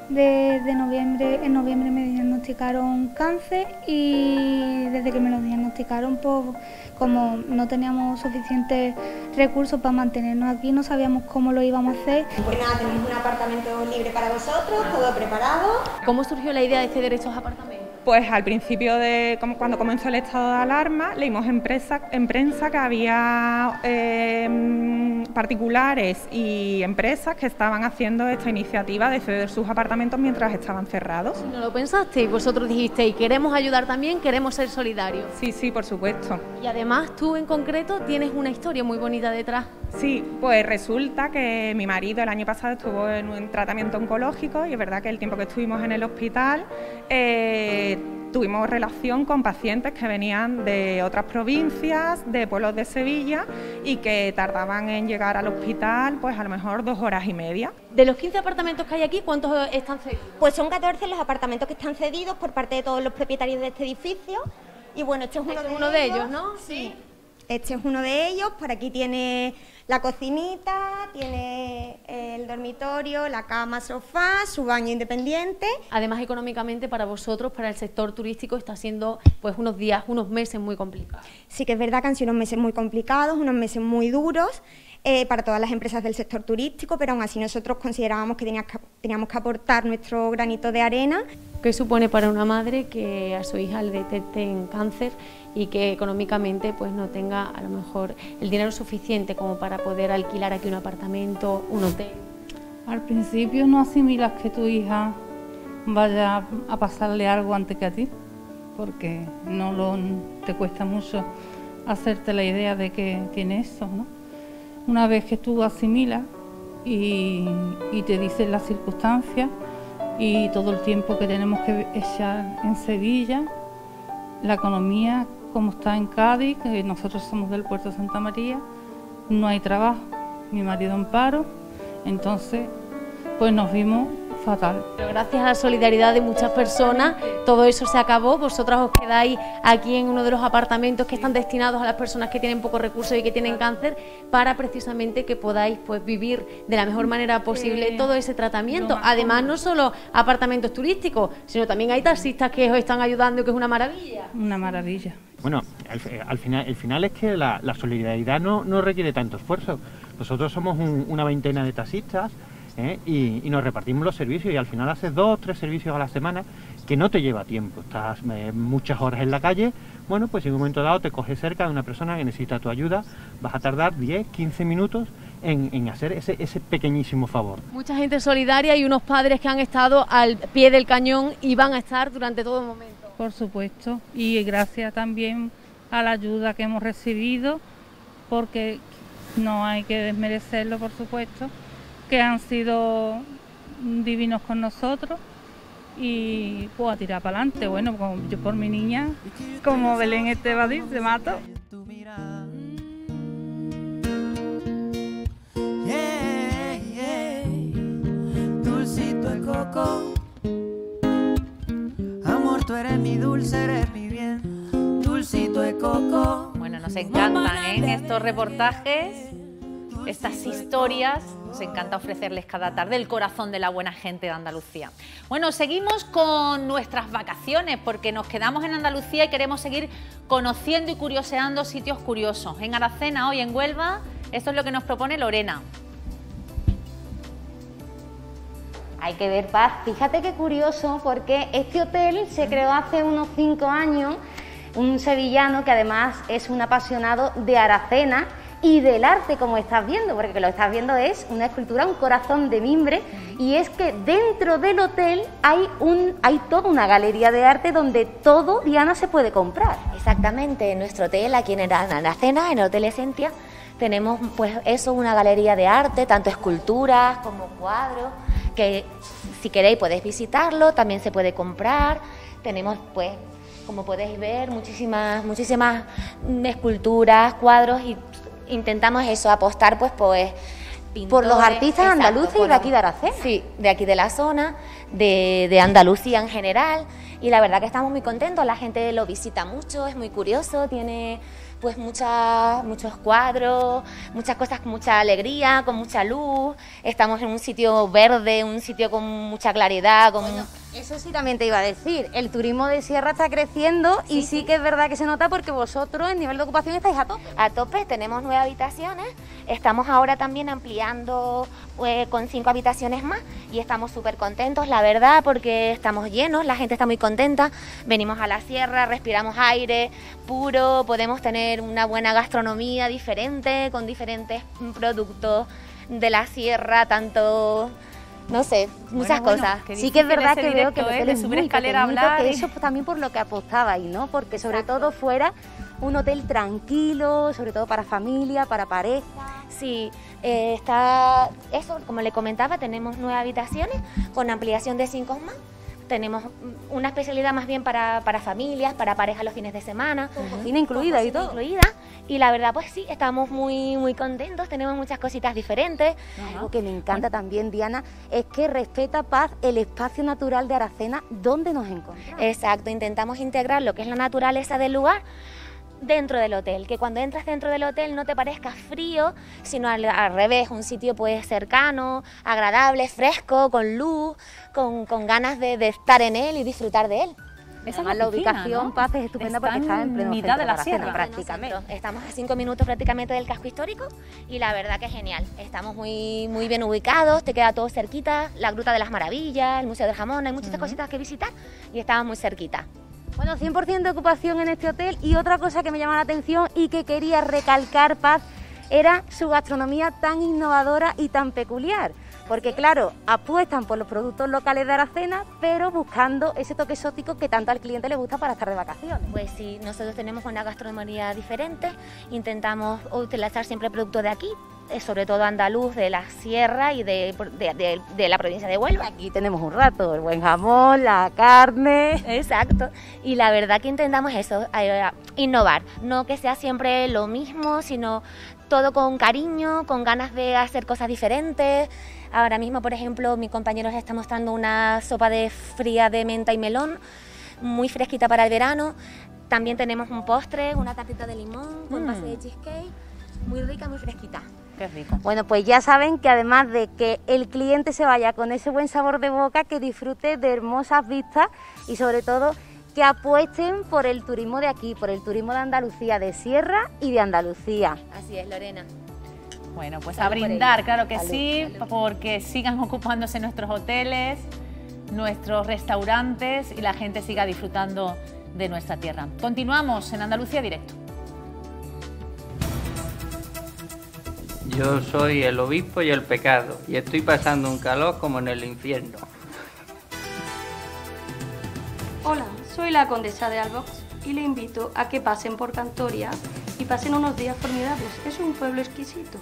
Desde noviembre, en noviembre me diagnosticaron cáncer y desde que me lo diagnosticaron, pues como no teníamos suficientes recursos para mantenernos aquí, no sabíamos cómo lo íbamos a hacer. Pues nada, tenemos un apartamento libre para vosotros, todo preparado. ¿Cómo surgió la idea de ceder estos apartamentos? Pues al principio de cuando comenzó el estado de alarma, leímos en prensa, en prensa que había eh, particulares y empresas que estaban haciendo esta iniciativa de ceder sus apartamentos mientras estaban cerrados. ¿No lo pensasteis? Vosotros dijisteis, queremos ayudar también, queremos ser solidarios. Sí, sí, por supuesto. Y además tú en concreto tienes una historia muy bonita detrás. Sí, pues resulta que mi marido el año pasado estuvo en un tratamiento oncológico y es verdad que el tiempo que estuvimos en el hospital eh, tuvimos relación con pacientes que venían de otras provincias, de pueblos de Sevilla y que tardaban en llegar al hospital pues a lo mejor dos horas y media. De los 15 apartamentos que hay aquí, ¿cuántos están cedidos? Pues son 14 los apartamentos que están cedidos por parte de todos los propietarios de este edificio y bueno, este es uno, Este de, es uno de ellos, ¿no? Sí. Este es uno de ellos, por aquí tiene la cocinita, tiene el dormitorio, la cama, sofá, su baño independiente. Además, económicamente para vosotros, para el sector turístico, está siendo pues unos días, unos meses muy complicados. Sí que es verdad que han sido unos meses muy complicados, unos meses muy duros eh, para todas las empresas del sector turístico, pero aún así nosotros considerábamos que, que teníamos que aportar nuestro granito de arena. ¿Qué supone para una madre que a su hija le detecten cáncer y que económicamente pues no tenga a lo mejor el dinero suficiente como para poder alquilar aquí un apartamento, un hotel? Al principio no asimilas que tu hija vaya a pasarle algo antes que a ti, porque no te cuesta mucho hacerte la idea de que tiene eso, ¿no? Una vez que tú asimilas y, y te dicen las circunstancias y todo el tiempo que tenemos que echar en Sevilla, la economía como está en Cádiz, que nosotros somos del puerto de Santa María, no hay trabajo, mi marido en paro, entonces pues nos vimos fatal. Pero gracias a la solidaridad de muchas personas, todo eso se acabó. Vosotras os quedáis aquí en uno de los apartamentos que están destinados a las personas que tienen pocos recursos y que tienen cáncer, para precisamente que podáis pues vivir de la mejor manera posible todo ese tratamiento. Además, no solo apartamentos turísticos, sino también hay taxistas que os están ayudando, que es una maravilla. Una maravilla. Bueno, al, al final, el final es que la, solidaridad no, no requiere tanto esfuerzo. Nosotros somos un- una veintena de taxistas ¿eh? y, nos repartimos los servicios y al final haces dos, tres servicios a la semana que no te lleva tiempo. Estás eh, muchas horas en la calle, bueno, pues en un momento dado te coges cerca de una persona que necesita tu ayuda, vas a tardar 10, 15 minutos en, en hacer ese, ese pequeñísimo favor. Mucha gente solidaria y unos padres que han estado al pie del cañón y van a estar durante todo el momento. Por supuesto, y gracias también a la ayuda que hemos recibido, porque no hay que desmerecerlo, por supuesto, que han sido divinos con nosotros y pues a tirar para adelante. Bueno, como yo por mi niña, como Belén Esteban dice, mato. Dulcito de coco. Bueno, nos encantan ¿eh? estos reportajes, estas historias. Nos encanta ofrecerles cada tarde el corazón de la buena gente de Andalucía. Bueno, seguimos con nuestras vacaciones porque nos quedamos en Andalucía y queremos seguir conociendo y curioseando sitios curiosos. En Aracena, hoy en Huelva, esto es lo que nos propone Lorena. Hay que ver paz. Fíjate qué curioso, porque este hotel se creó hace unos cinco años, un sevillano que además es un apasionado de Aracena y del arte, como estás viendo, porque lo estás viendo es una escultura, un corazón de mimbre, y es que dentro del hotel hay, un, hay toda una galería de arte donde todo, Diana, se puede comprar. Exactamente, en nuestro hotel, aquí en Aracena, en el Hotel Esencia, Tenemos pues eso, una galería de arte, tanto esculturas como cuadros, que si queréis podéis visitarlo, también se puede comprar. Tenemos pues, como podéis ver, muchísimas, muchísimas esculturas, cuadros y intentamos eso, apostar pues pues Por los artistas exacto, andaluces y de aquí de Aracena. Sí, de aquí de la zona, de, de Andalucía en general. Y la verdad que estamos muy contentos, la gente lo visita mucho, es muy curioso, tiene pues muchas, muchos cuadros, muchas cosas con mucha alegría, con mucha luz. Estamos en un sitio verde, un sitio con mucha claridad, con... Eso sí también te iba a decir, el turismo de sierra está creciendo y sí que es verdad que se nota porque vosotros en nivel de ocupación estáis a tope. A tope, tenemos nueve habitaciones, estamos ahora también ampliando eh, con cinco habitaciones más y estamos súper contentos, la verdad, porque estamos llenos, la gente está muy contenta, venimos a la sierra, respiramos aire puro, podemos tener una buena gastronomía diferente, con diferentes productos de la sierra, tanto... No sé, muchas bueno, cosas. Sí que es verdad que veo que el el hotel es muy pequeñito, que eso pues, también por lo que apostabais, ¿no? Porque sobre todo fuera un hotel tranquilo, sobre todo para familia, para pareja. Sí, eh, está eso, como le comentaba, tenemos nueve habitaciones con ampliación de cinco más. Tenemos una especialidad más bien para, para familias, para parejas los fines de semana. Cocina incluida y todo. incluida. Y la verdad, pues sí, estamos muy, muy contentos, tenemos muchas cositas diferentes. Algo que me encanta también, Diana, es que respeta Paz el espacio natural de Aracena donde nos encontramos. Exacto, intentamos integrar lo que es la naturaleza del lugar dentro del hotel, que cuando entras dentro del hotel no te parezca frío, sino al, al revés, un sitio pues cercano, agradable, fresco, con luz, con, con ganas de, de estar en él y disfrutar de él. Esa es la Además, la ubicación, ¿no? Paz, es estupenda porque está en pleno mitad de la sierra prácticamente. Estamos a cinco minutos prácticamente del casco histórico y la verdad que es genial. Estamos muy, muy bien ubicados, te queda todo cerquita, la Gruta de las Maravillas, el Museo del Jamón, hay muchas cositas que visitar y estamos muy cerquita. Bueno, 100% de ocupación en este hotel y otra cosa que me llama la atención y que quería recalcar, Paz, era su gastronomía tan innovadora y tan peculiar. Porque claro, apuestan por los productos locales de Aracena, pero buscando ese toque exótico que tanto al cliente le gusta para estar de vacaciones. Pues sí, nosotros tenemos una gastronomía diferente, intentamos utilizar siempre productos de aquí, eh, sobre todo andaluz, de la sierra y de, de- de- de la provincia de Huelva. Aquí tenemos un rato, el buen jamón, la carne. Exacto. Y la verdad que intentamos eso, eh, innovar, no que sea siempre lo mismo, sino todo con cariño, con ganas de hacer cosas diferentes. Ahora mismo, por ejemplo, mi compañero os está mostrando una sopa de fría de menta y melón, muy fresquita para el verano. También tenemos un postre, una tartita de limón con Mm. base de cheesecake, muy rica, muy fresquita. Qué rico. Bueno, pues ya saben que además de que el cliente se vaya con ese buen sabor de boca, que disfrute de hermosas vistas y sobre todo que apuesten por el turismo de aquí, por el turismo de Andalucía, de Sierra y de Andalucía. Así es, Lorena. Bueno, pues Salud a brindar, claro que Salud, sí, porque sigan ocupándose nuestros hoteles, nuestros restaurantes y la gente siga disfrutando de nuestra tierra. Continuamos en Andalucía Directo. Yo soy el obispo y el pecado, y estoy pasando un calor como en el infierno. Hola, soy la condesa de Albox y le invito a que pasen por Cantoria y pasen unos días formidables. Es un pueblo exquisito.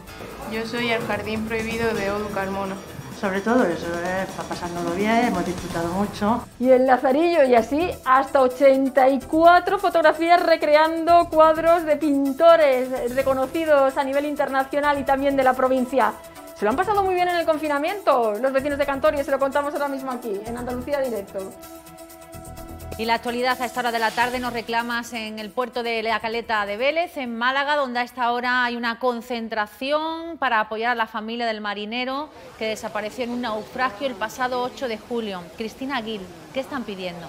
Yo soy el jardín prohibido de Odu Carmona. Sobre todo eso, ¿eh? está pasándolo bien, hemos disfrutado mucho. Y el Lazarillo, y así hasta 84 fotografías recreando cuadros de pintores reconocidos a nivel internacional y también de la provincia. Se lo han pasado muy bien en el confinamiento, los vecinos de Cantoria, se lo contamos ahora mismo aquí, en Andalucía Directo. Y la actualidad a esta hora de la tarde nos reclamas en el puerto de la Caleta de Vélez, en Málaga, donde a esta hora hay una concentración para apoyar a la familia del marinero que desapareció en un naufragio el pasado 8 de julio. Cristina Gil, ¿qué están pidiendo?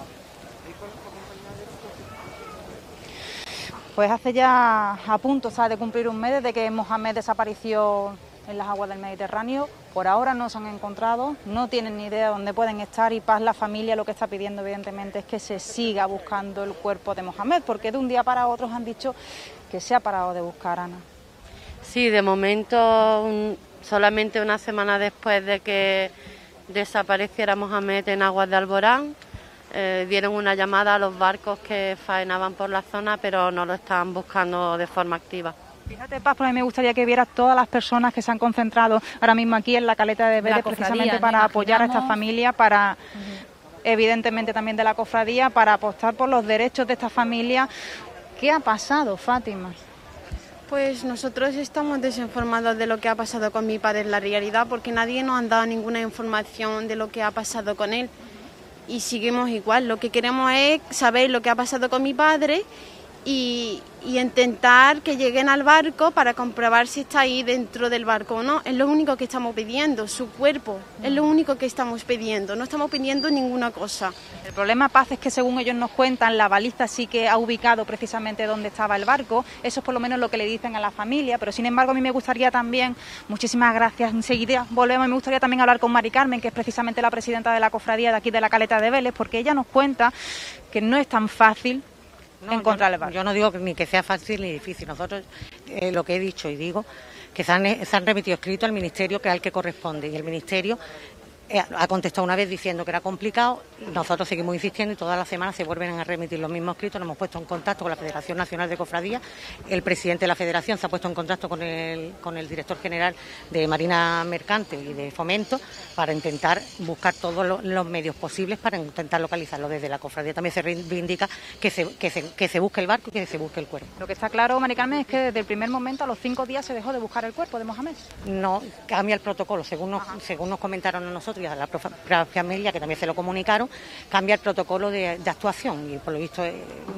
Pues hace ya a punto ¿sabes? de cumplir un mes desde que Mohamed desapareció en las aguas del Mediterráneo. Por ahora no se han encontrado, no tienen ni idea de dónde pueden estar y Paz, la familia, lo que está pidiendo evidentemente es que se siga buscando el cuerpo de Mohamed, porque de un día para otro han dicho que se ha parado de buscar Ana. Sí, de momento solamente una semana después de que desapareciera Mohamed en aguas de Alborán, eh, dieron una llamada a los barcos que faenaban por la zona, pero no lo estaban buscando de forma activa. Fíjate, Paz, porque a mí me gustaría que vieras todas las personas que se han concentrado ahora mismo aquí en la caleta de Vélez cofradía, precisamente para apoyar a esta familia, para evidentemente también de la cofradía, para apostar por los derechos de esta familia. ¿Qué ha pasado, Fátima? Pues nosotros estamos desinformados de lo que ha pasado con mi padre en la realidad porque nadie nos ha dado ninguna información de lo que ha pasado con él y seguimos igual. Lo que queremos es saber lo que ha pasado con mi padre y, intentar que lleguen al barco para comprobar si está ahí dentro del barco o no. Es lo único que estamos pidiendo, su cuerpo. Es lo único que estamos pidiendo. No estamos pidiendo ninguna cosa. El problema, Paz, es que según ellos nos cuentan, la baliza sí que ha ubicado precisamente donde estaba el barco. Eso es por lo menos lo que le dicen a la familia. Pero sin embargo, a mí me gustaría también, muchísimas gracias, enseguida volvemos, me gustaría también hablar con Mari Carmen, que es precisamente la presidenta de la cofradía de aquí de la Caleta de Vélez, porque ella nos cuenta que no es tan fácil encontrar el barco. Yo no digo que ni que sea fácil ni difícil. Nosotros, eh, lo que he dicho y digo, que se han, se han remitido escrito al Ministerio, que es al que corresponde. Y el Ministerio eh, ha contestado una vez diciendo que era complicado. Nosotros seguimos insistiendo y todas las semanas se vuelven a remitir los mismos escritos. Nos hemos puesto en contacto con la Federación Nacional de Cofradías. El presidente de la Federación se ha puesto en contacto con el, con el director general de Marina Mercante y de Fomento para intentar buscar todos lo- los medios posibles para intentar localizarlo. Desde la cofradía también se reivindica que se, que se, que se busque el barco y que se busque el cuerpo. Lo que está claro, Mari Carmen, es que desde el primer momento, a los cinco días, se dejó de buscar el cuerpo de Mohamed. No, cambia el protocolo, según nos, según nos comentaron a nosotros y a la propia familia, que también se lo comunicaron, cambia el protocolo de, de actuación y por lo visto eh,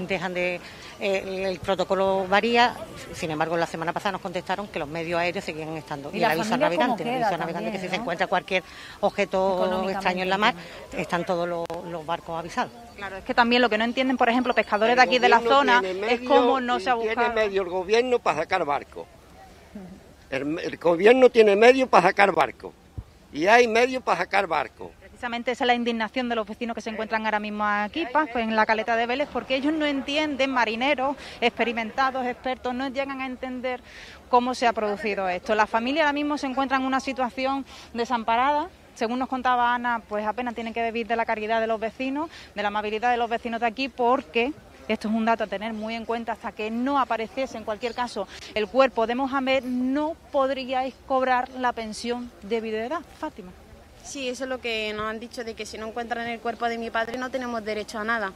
dejan de... eh, el, protocolo varía, sin embargo la semana pasada nos contestaron que los medios aéreos seguían estando. ¿Y Y, la el aviso al navegante, el aviso al navegante que si se encuentra cualquier objeto extraño en la mar, están todos los, los barcos avisados. Claro, es que también lo que no entienden, por ejemplo, pescadores de aquí de la zona, es cómo no se ha Tiene buscado. medio el gobierno para sacar barcos. El, el gobierno tiene medio para sacar barcos. Y hay medio para sacar barcos. Precisamente esa es la indignación de los vecinos que se encuentran ahora mismo aquí, pues, en la caleta de Vélez, porque ellos no entienden, marineros, experimentados, expertos, no llegan a entender cómo se ha producido esto. La familia ahora mismo se encuentra en una situación desamparada. Según nos contaba Ana, pues apenas tienen que vivir de la caridad de los vecinos, de la amabilidad de los vecinos de aquí, porque esto es un dato a tener muy en cuenta hasta que no apareciese, en cualquier caso, el cuerpo de Mohamed, no podríais cobrar la pensión de viudedad. Fátima. Sí, eso es lo que nos han dicho, de que si no encuentran el cuerpo de mi padre no tenemos derecho a nada.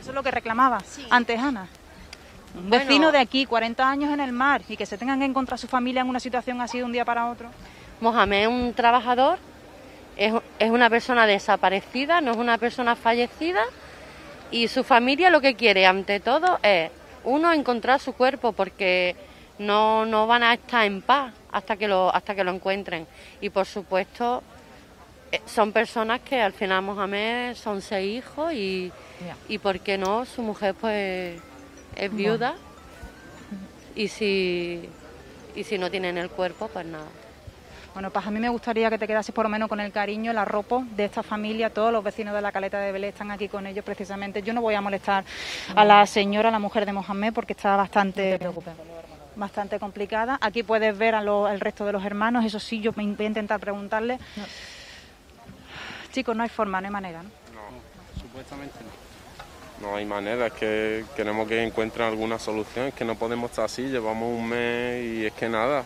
Eso es lo que reclamaba antes Ana. Un Bueno. vecino de aquí, 40 años en el mar, y que se tengan que encontrar su familia en una situación así de un día para otro. Mohamed es un trabajador, es, es una persona desaparecida, no es una persona fallecida y su familia lo que quiere ante todo es, uno, encontrar su cuerpo porque no, no van a estar en paz hasta que lo, hasta que lo encuentren. Y por supuesto eh, son personas que al final Mohamed son seis hijos y, y ¿por qué no? Su mujer pues es Bueno. viuda y si, y si no tienen el cuerpo pues nada. Bueno, pues a mí me gustaría que te quedases por lo menos con el cariño, el arropo de esta familia. Todos los vecinos de la caleta de Belén están aquí con ellos precisamente. Yo no voy a molestar a la señora, a la mujer de Mohamed, porque está bastante, bastante complicada. Aquí puedes ver al resto de los hermanos. Eso sí, yo me voy a intentar preguntarle. Chicos, no hay forma, no hay manera. ¿no? No, supuestamente no. No hay manera, es que queremos que encuentren alguna solución, es que no podemos estar así, llevamos un mes y es que nada,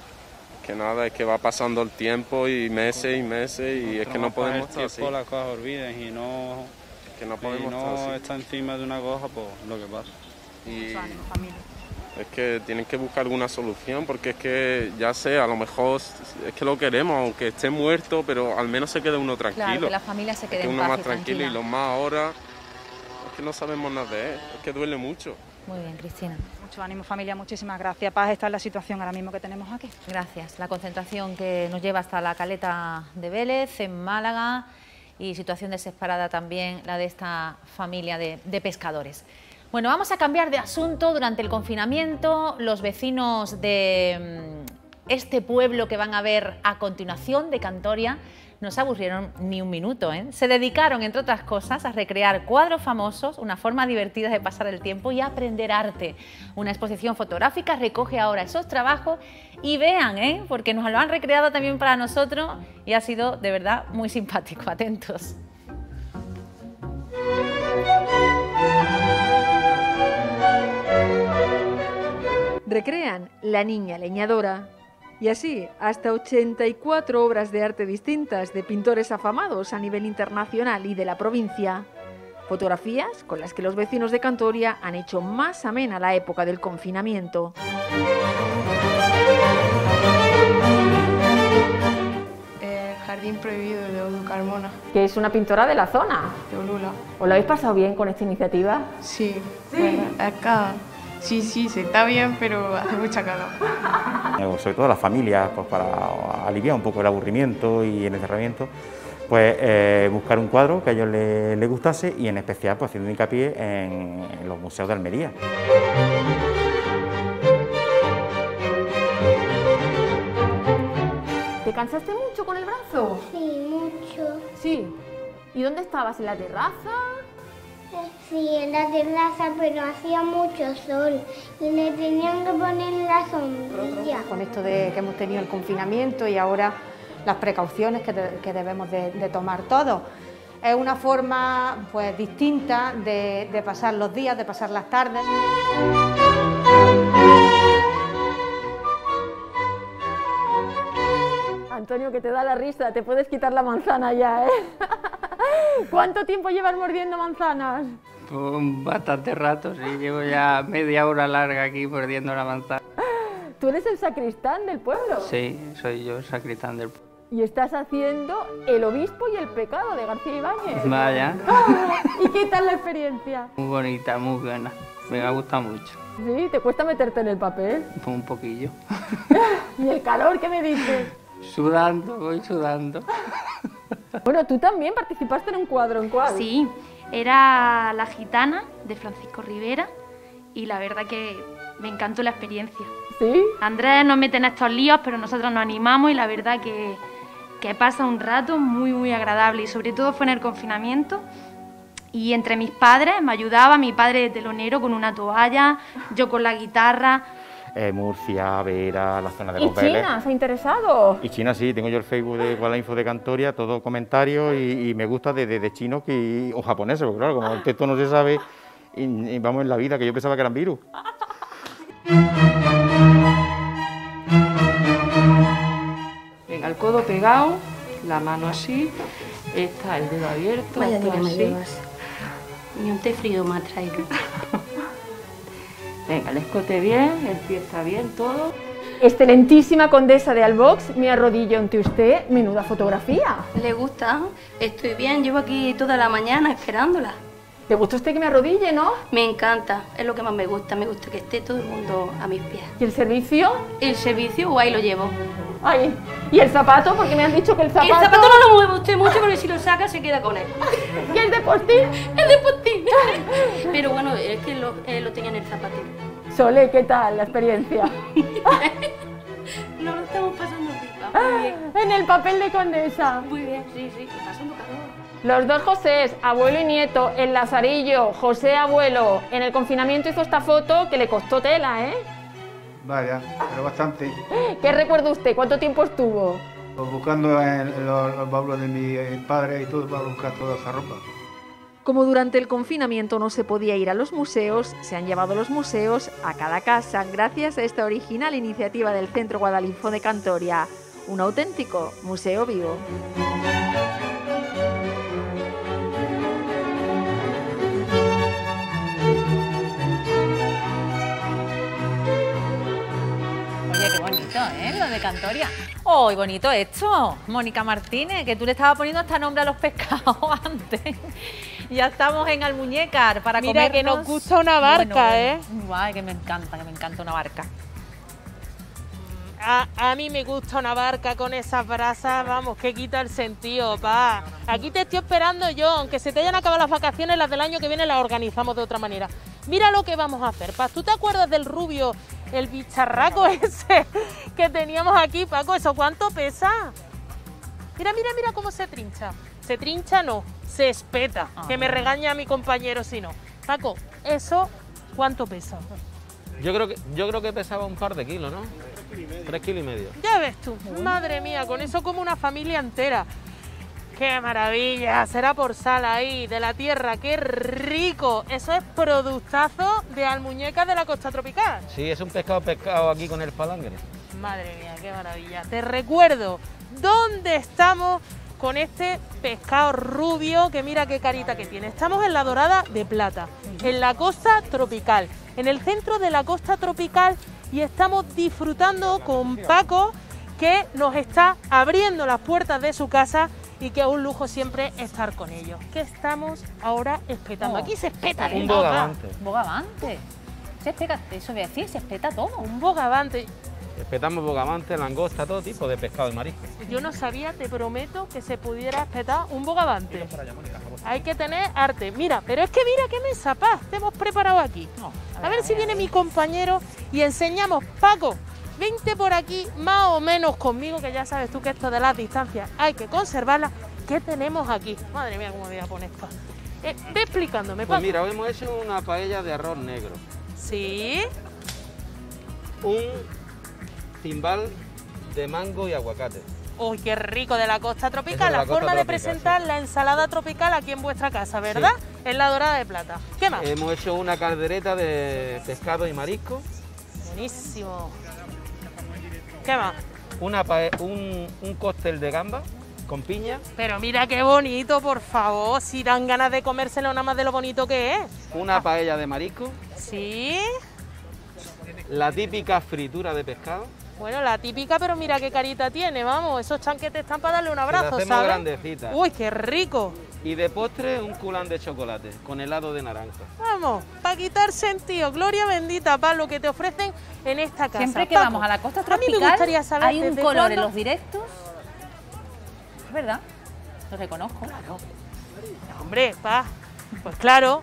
que nada, es que va pasando el tiempo y meses y meses y es que no podemos estar así. las cosas olviden y no, que no y podemos no estar así. está encima de una cosa, pues lo que pasa. Y es que tienen que buscar alguna solución porque es que ya sé, a lo mejor es que lo queremos, aunque esté muerto, pero al menos se quede uno tranquilo. Claro, que la familia se quede Es que en uno paz más y tranquilo y los más ahora es que no sabemos nada de él, es que duele mucho. Muy bien, Cristina. Mucho ánimo, familia. Muchísimas gracias. Paz, esta es la situación ahora mismo que tenemos aquí. Gracias. La concentración que nos lleva hasta la caleta de Vélez, en Málaga, y situación desesperada también la de esta familia de, pescadores. Bueno, vamos a cambiar de asunto. Durante el confinamiento, los vecinos de mm, este pueblo que van a ver a continuación de Cantoria no se aburrieron ni un minuto. ¿eh? Se dedicaron, entre otras cosas, a recrear cuadros famosos, una forma divertida de pasar el tiempo y aprender arte. Una exposición fotográfica recoge ahora esos trabajos y vean, ¿eh? porque nos lo han recreado también para nosotros y ha sido de verdad muy simpático. Atentos. recrean La Niña Leñadora. Y así, hasta 84 obras de arte distintas de pintores afamados a nivel internacional y de la provincia. Fotografías con las que los vecinos de Cantoria han hecho más amena la época del confinamiento. El Jardín Prohibido de Odu Carmona. Que es una pintora de la zona. De Olula. ¿Os lo habéis pasado bien con esta iniciativa? Sí. Bueno, acá. Sí, sí, se está bien, pero hace mucha calor. Eh, sobre todo a las familias, pues para aliviar un poco el aburrimiento y el encerramiento, pues eh, buscar un cuadro que a ellos les, les gustase y en especial pues haciendo hincapié en, en los museos de Almería. ¿Te cansaste mucho con el brazo? Sí, mucho. Sí. ¿Y dónde estabas? ¿En la terraza? Sí, en la terraza, pero hacía mucho sol y le tenían que poner la sombrilla. Con esto de que hemos tenido el confinamiento y ahora las precauciones que, de- que debemos de, de tomar todos. Es una forma pues, distinta de, de pasar los días, de pasar las tardes. Antonio, que te da la risa, te puedes quitar la manzana ya, ¿eh? ¿Cuánto tiempo llevas mordiendo manzanas? Pues bastante rato, sí, llevo ya media hora larga aquí mordiendo la manzana. Tú eres el sacristán del pueblo Sí, soy yo, sacristán del... y estás haciendo El obispo y el pecado de García Ibáñez. Vaya, ¿Y qué tal la experiencia? muy bonita, muy buena, me ha gustado mucho, Sí, ¿te cuesta meterte en el papel? Un poquillo. ¿Y el calor qué me dices? Sudando, voy sudando. Bueno, tú también participaste en un cuadro, ¿en cuál? Sí, era La Gitana de Francisco Rivera y la verdad que me encantó la experiencia. ¿Sí? Andrés nos mete en estos líos, pero nosotros nos animamos y la verdad que, que pasa un rato muy, muy agradable y sobre todo fue en el confinamiento. Y entre mis padres me ayudaba mi padre de telonero con una toalla, yo con la guitarra. Eh, Murcia, Vera, la zona de ¿Y los Vélez. China? ¿Se ha interesado? Y China sí, tengo yo el Facebook de Guala Info de Cantoria, todo comentarios y, y me gusta de, de, de chinos que, o japoneses, porque claro, como el texto no se sabe, y, y vamos en la vida, que yo pensaba que eran virus. Venga, el codo pegado, la mano así, está el dedo abierto, Vaya esto día me así. Ni un té frío me ha traído. Venga, el escote bien, el pie está bien, todo. Excelentísima condesa de Albox, me arrodillo ante usted. Menuda fotografía. ¿Le gusta? Estoy bien, llevo aquí toda la mañana esperándola. ¿Le gusta usted que me arrodille, no? Me encanta, es lo que más me gusta, me gusta que esté todo el mundo a mis pies. ¿Y el servicio? El servicio, guay, lo llevo. Ay, ¿y el zapato? Porque me han dicho que el zapato... El zapato no lo mueve usted mucho porque si lo saca se queda con él. ¿Y el de postín? El de postín. Pero bueno, es que lo, eh, lo tenía en el zapatero. Sole, ¿qué tal la experiencia? No lo estamos pasando pipa, muy bien. En el papel de condesa. Muy bien, sí, sí, pasando calor. Los dos Josés, abuelo y nieto, en Lazarillo, José abuelo, en el confinamiento hizo esta foto que le costó tela, ¿eh? Vaya, pero bastante. ¿Qué recuerda usted? ¿Cuánto tiempo estuvo? Pues buscando en los, los baúles de mi eh, padre y todo para buscar toda esa ropa. Como durante el confinamiento no se podía ir a los museos, se han llevado los museos a cada casa gracias a esta original iniciativa del Centro Guadalinfo de Cantoria, un auténtico museo vivo. ¿Eh? Lo de Cantoria. ¡Oh, bonito esto! Mónica Martínez, que tú le estabas poniendo hasta nombre a los pescados antes. Ya estamos en Almuñécar para Mira, que nos gusta una barca, Bueno, bueno. ¿eh? Guay, que me encanta, que me encanta una barca. A, a mí me gusta una barca con esas brasas, vamos, que quita el sentido, pa. Aquí te estoy esperando yo, aunque se te hayan acabado las vacaciones, las del año que viene las organizamos de otra manera. Mira lo que vamos a hacer, Paz. ¿Tú te acuerdas del rubio, el bicharraco ese que teníamos aquí, Paco? ¿Eso cuánto pesa? Mira, mira, mira cómo se trincha. Se trincha no, se espeta. Que me regaña mi compañero si no. Paco, ¿eso cuánto pesa? Yo creo que yo creo que pesaba un par de kilos, ¿no? Tres kilos y medio. Ya ves tú, madre mía, con eso como una familia entera. ¡Qué maravilla! Será por sal ahí, de la tierra, qué rico. Eso es productazo de almuñecas de la costa tropical. Sí, es un pescado pescado aquí con el palangre. Madre mía, qué maravilla. Te recuerdo dónde estamos con este pescado rubio, que mira qué carita que tiene. Estamos en la Dorada de Plata, en la costa tropical, en el centro de la costa tropical y estamos disfrutando con Paco que nos está abriendo las puertas de su casa y que es un lujo siempre estar con ellos. Que estamos ahora espetando. Oh, Aquí se espeta Un bogavante. Bogavante. Se espeta, eso voy a decir, se espeta todo. Un bogavante. Espetamos bogavante, langosta, todo tipo de pescado y marisco. Yo no sabía, te prometo, que se pudiera espetar un bogavante. Hay que tener arte. Mira, pero es que mira qué mesa, paz, te hemos preparado aquí. A ver si viene mi compañero y enseñamos. Paco, vente por aquí más o menos conmigo, que ya sabes tú que esto de las distancias hay que conservarlas. ¿Qué tenemos aquí? Madre mía, cómo voy a poner esto. Eh, ve explicándome, Pues Paco. mira, hoy hemos hecho una paella de arroz negro. Sí. Un timbal de mango y aguacate. Uy, qué rico de la costa tropical. La, forma de presentar la ensalada tropical aquí en vuestra casa, ¿verdad? En la dorada de plata. ¿Qué más? Hemos hecho una caldereta de pescado y marisco. Buenísimo. ¿Qué más? Una un, un cóctel de gamba con piña. Pero mira qué bonito, por favor. Si dan ganas de comérselo nada más de lo bonito que es. Una paella de marisco. Sí. La típica fritura de pescado. Bueno, la típica, pero mira qué carita tiene, vamos. Esos chanquetes están para darle un abrazo, hacemos ¿sabes? grandecita. Uy, qué rico. Y de postre un culán de chocolate con helado de naranja. Vamos, para quitar sentido. Gloria bendita, para lo que te ofrecen en esta casa. Siempre que Paco, vamos a la costa A mí tropical me gustaría saber hay un color en los directos. Es verdad, lo reconozco. Hombre, pa, pues claro,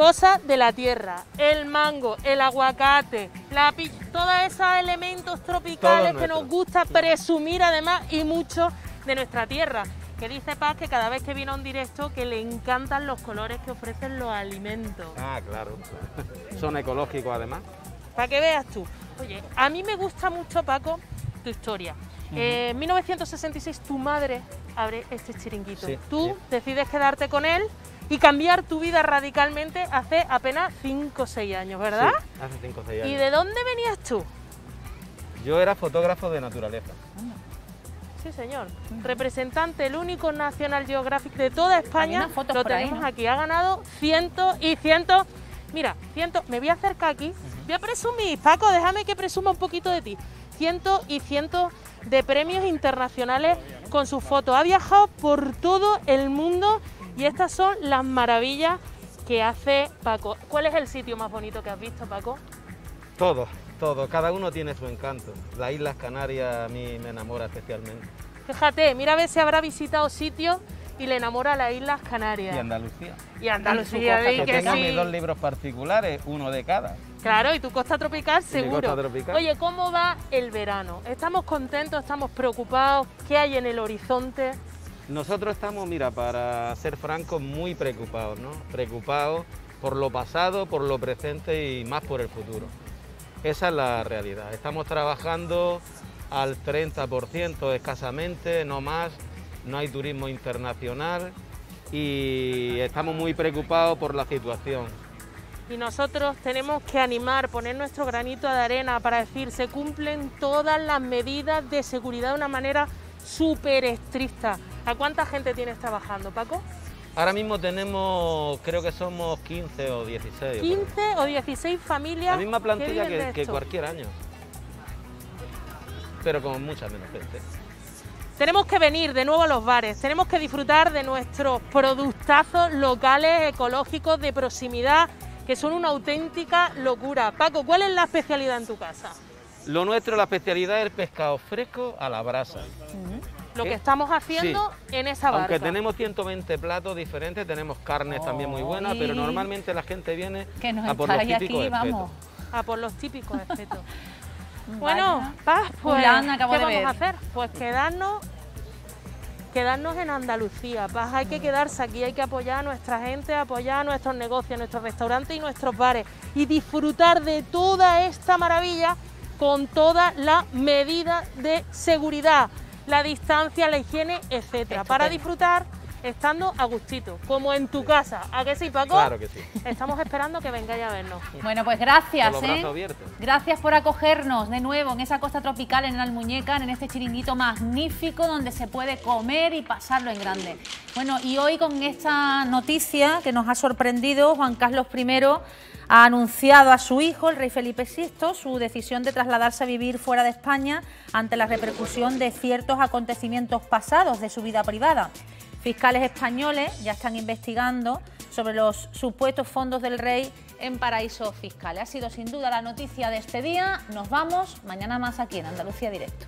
cosas de la tierra, el mango, el aguacate, la todos esos elementos tropicales que nos gusta presumir además y mucho de nuestra tierra. Que dice Paz que cada vez que viene a un directo que le encantan los colores que ofrecen los alimentos. Ah, claro. Son ecológicos además. Para que veas tú. Oye, a mí me gusta mucho, Paco, tu historia. Eh, en 1966 tu madre abre este chiringuito. Sí, Tú sí. decides quedarte con él y cambiar tu vida radicalmente hace apenas 5 o 6 años, ¿verdad? Sí, hace 5 o 6 años. ¿Y de dónde venías tú? Yo era fotógrafo de naturaleza. Sí, señor. Representante, el único National Geographic de toda España. Lo ahí, tenemos ¿no? aquí. Ha ganado cientos y cientos. Mira, cientos. Me voy a acercar aquí. Voy a presumir. Paco, déjame que presuma un poquito de ti. Cientos y cientos de premios internacionales con sus fotos. Ha viajado por todo el mundo y estas son las maravillas que hace Paco. ¿Cuál es el sitio más bonito que has visto, Paco? Todo, todo. Cada uno tiene su encanto. Las Islas Canarias a mí me enamora especialmente. Fíjate, mira a ver si habrá visitado sitios y le enamora las Islas Canarias. Y Andalucía. Y Andalucía, di que que sí. mis dos libros particulares, uno de cada. Claro, y tu costa tropical seguro. costa tropical. Oye, ¿cómo va el verano? ¿Estamos contentos? ¿Estamos preocupados? ¿Qué hay en el horizonte? Nosotros estamos, mira, para ser francos, muy preocupados, ¿no? Preocupados por lo pasado, por lo presente y más por el futuro. Esa es la realidad. Estamos trabajando al 30% escasamente, no más. No hay turismo internacional y estamos muy preocupados por la situación. Y nosotros tenemos que animar, poner nuestro granito de arena para decir, se cumplen todas las medidas de seguridad de una manera súper estricta. ¿A cuánta gente tienes trabajando, Paco? Ahora mismo tenemos, creo que somos 15 o 16. por ahí. 15 o 16 familias. La misma plantilla que, cualquier año. Pero con mucha menos gente. Tenemos que venir de nuevo a los bares, tenemos que disfrutar de nuestros productazos locales, ecológicos, de proximidad, que son una auténtica locura. Paco, ¿cuál es la especialidad en tu casa? Lo nuestro, la especialidad es el pescado fresco a la brasa. Lo que ¿Eh? estamos haciendo en esa barca. Aunque tenemos 120 platos diferentes, tenemos carnes también muy buenas, pero normalmente la gente viene Que nos a por los estáis típicos aquí, espetos. vamos. A por los típicos efectos. bueno, Paz, pues, ¿qué vamos ver. a hacer? Pues quedarnos, quedarnos en Andalucía. Paz, hay que quedarse aquí, hay que apoyar a nuestra gente, apoyar a nuestros negocios, nuestros restaurantes y nuestros bares y disfrutar de toda esta maravilla con toda la medida de seguridad. La distancia, la higiene, etcétera, para disfrutar estando a gustito, como en tu casa. ¿A que sí, Paco? Claro que sí. Estamos esperando que vengáis a vernos. Bueno, pues gracias, Con los ¿eh? abiertos. Gracias por acogernos de nuevo en esa costa tropical, en Almuñeca, en este chiringuito magnífico donde se puede comer y pasarlo en grande. Bueno, y hoy con esta noticia que nos ha sorprendido, Juan Carlos I ha anunciado a su hijo, el rey Felipe VI, su decisión de trasladarse a vivir fuera de España ante la repercusión de ciertos acontecimientos pasados de su vida privada. Fiscales españoles ya están investigando sobre los supuestos fondos del rey en paraísos fiscales. Ha sido sin duda la noticia de este día. Nos vamos mañana más aquí en Andalucía Directo.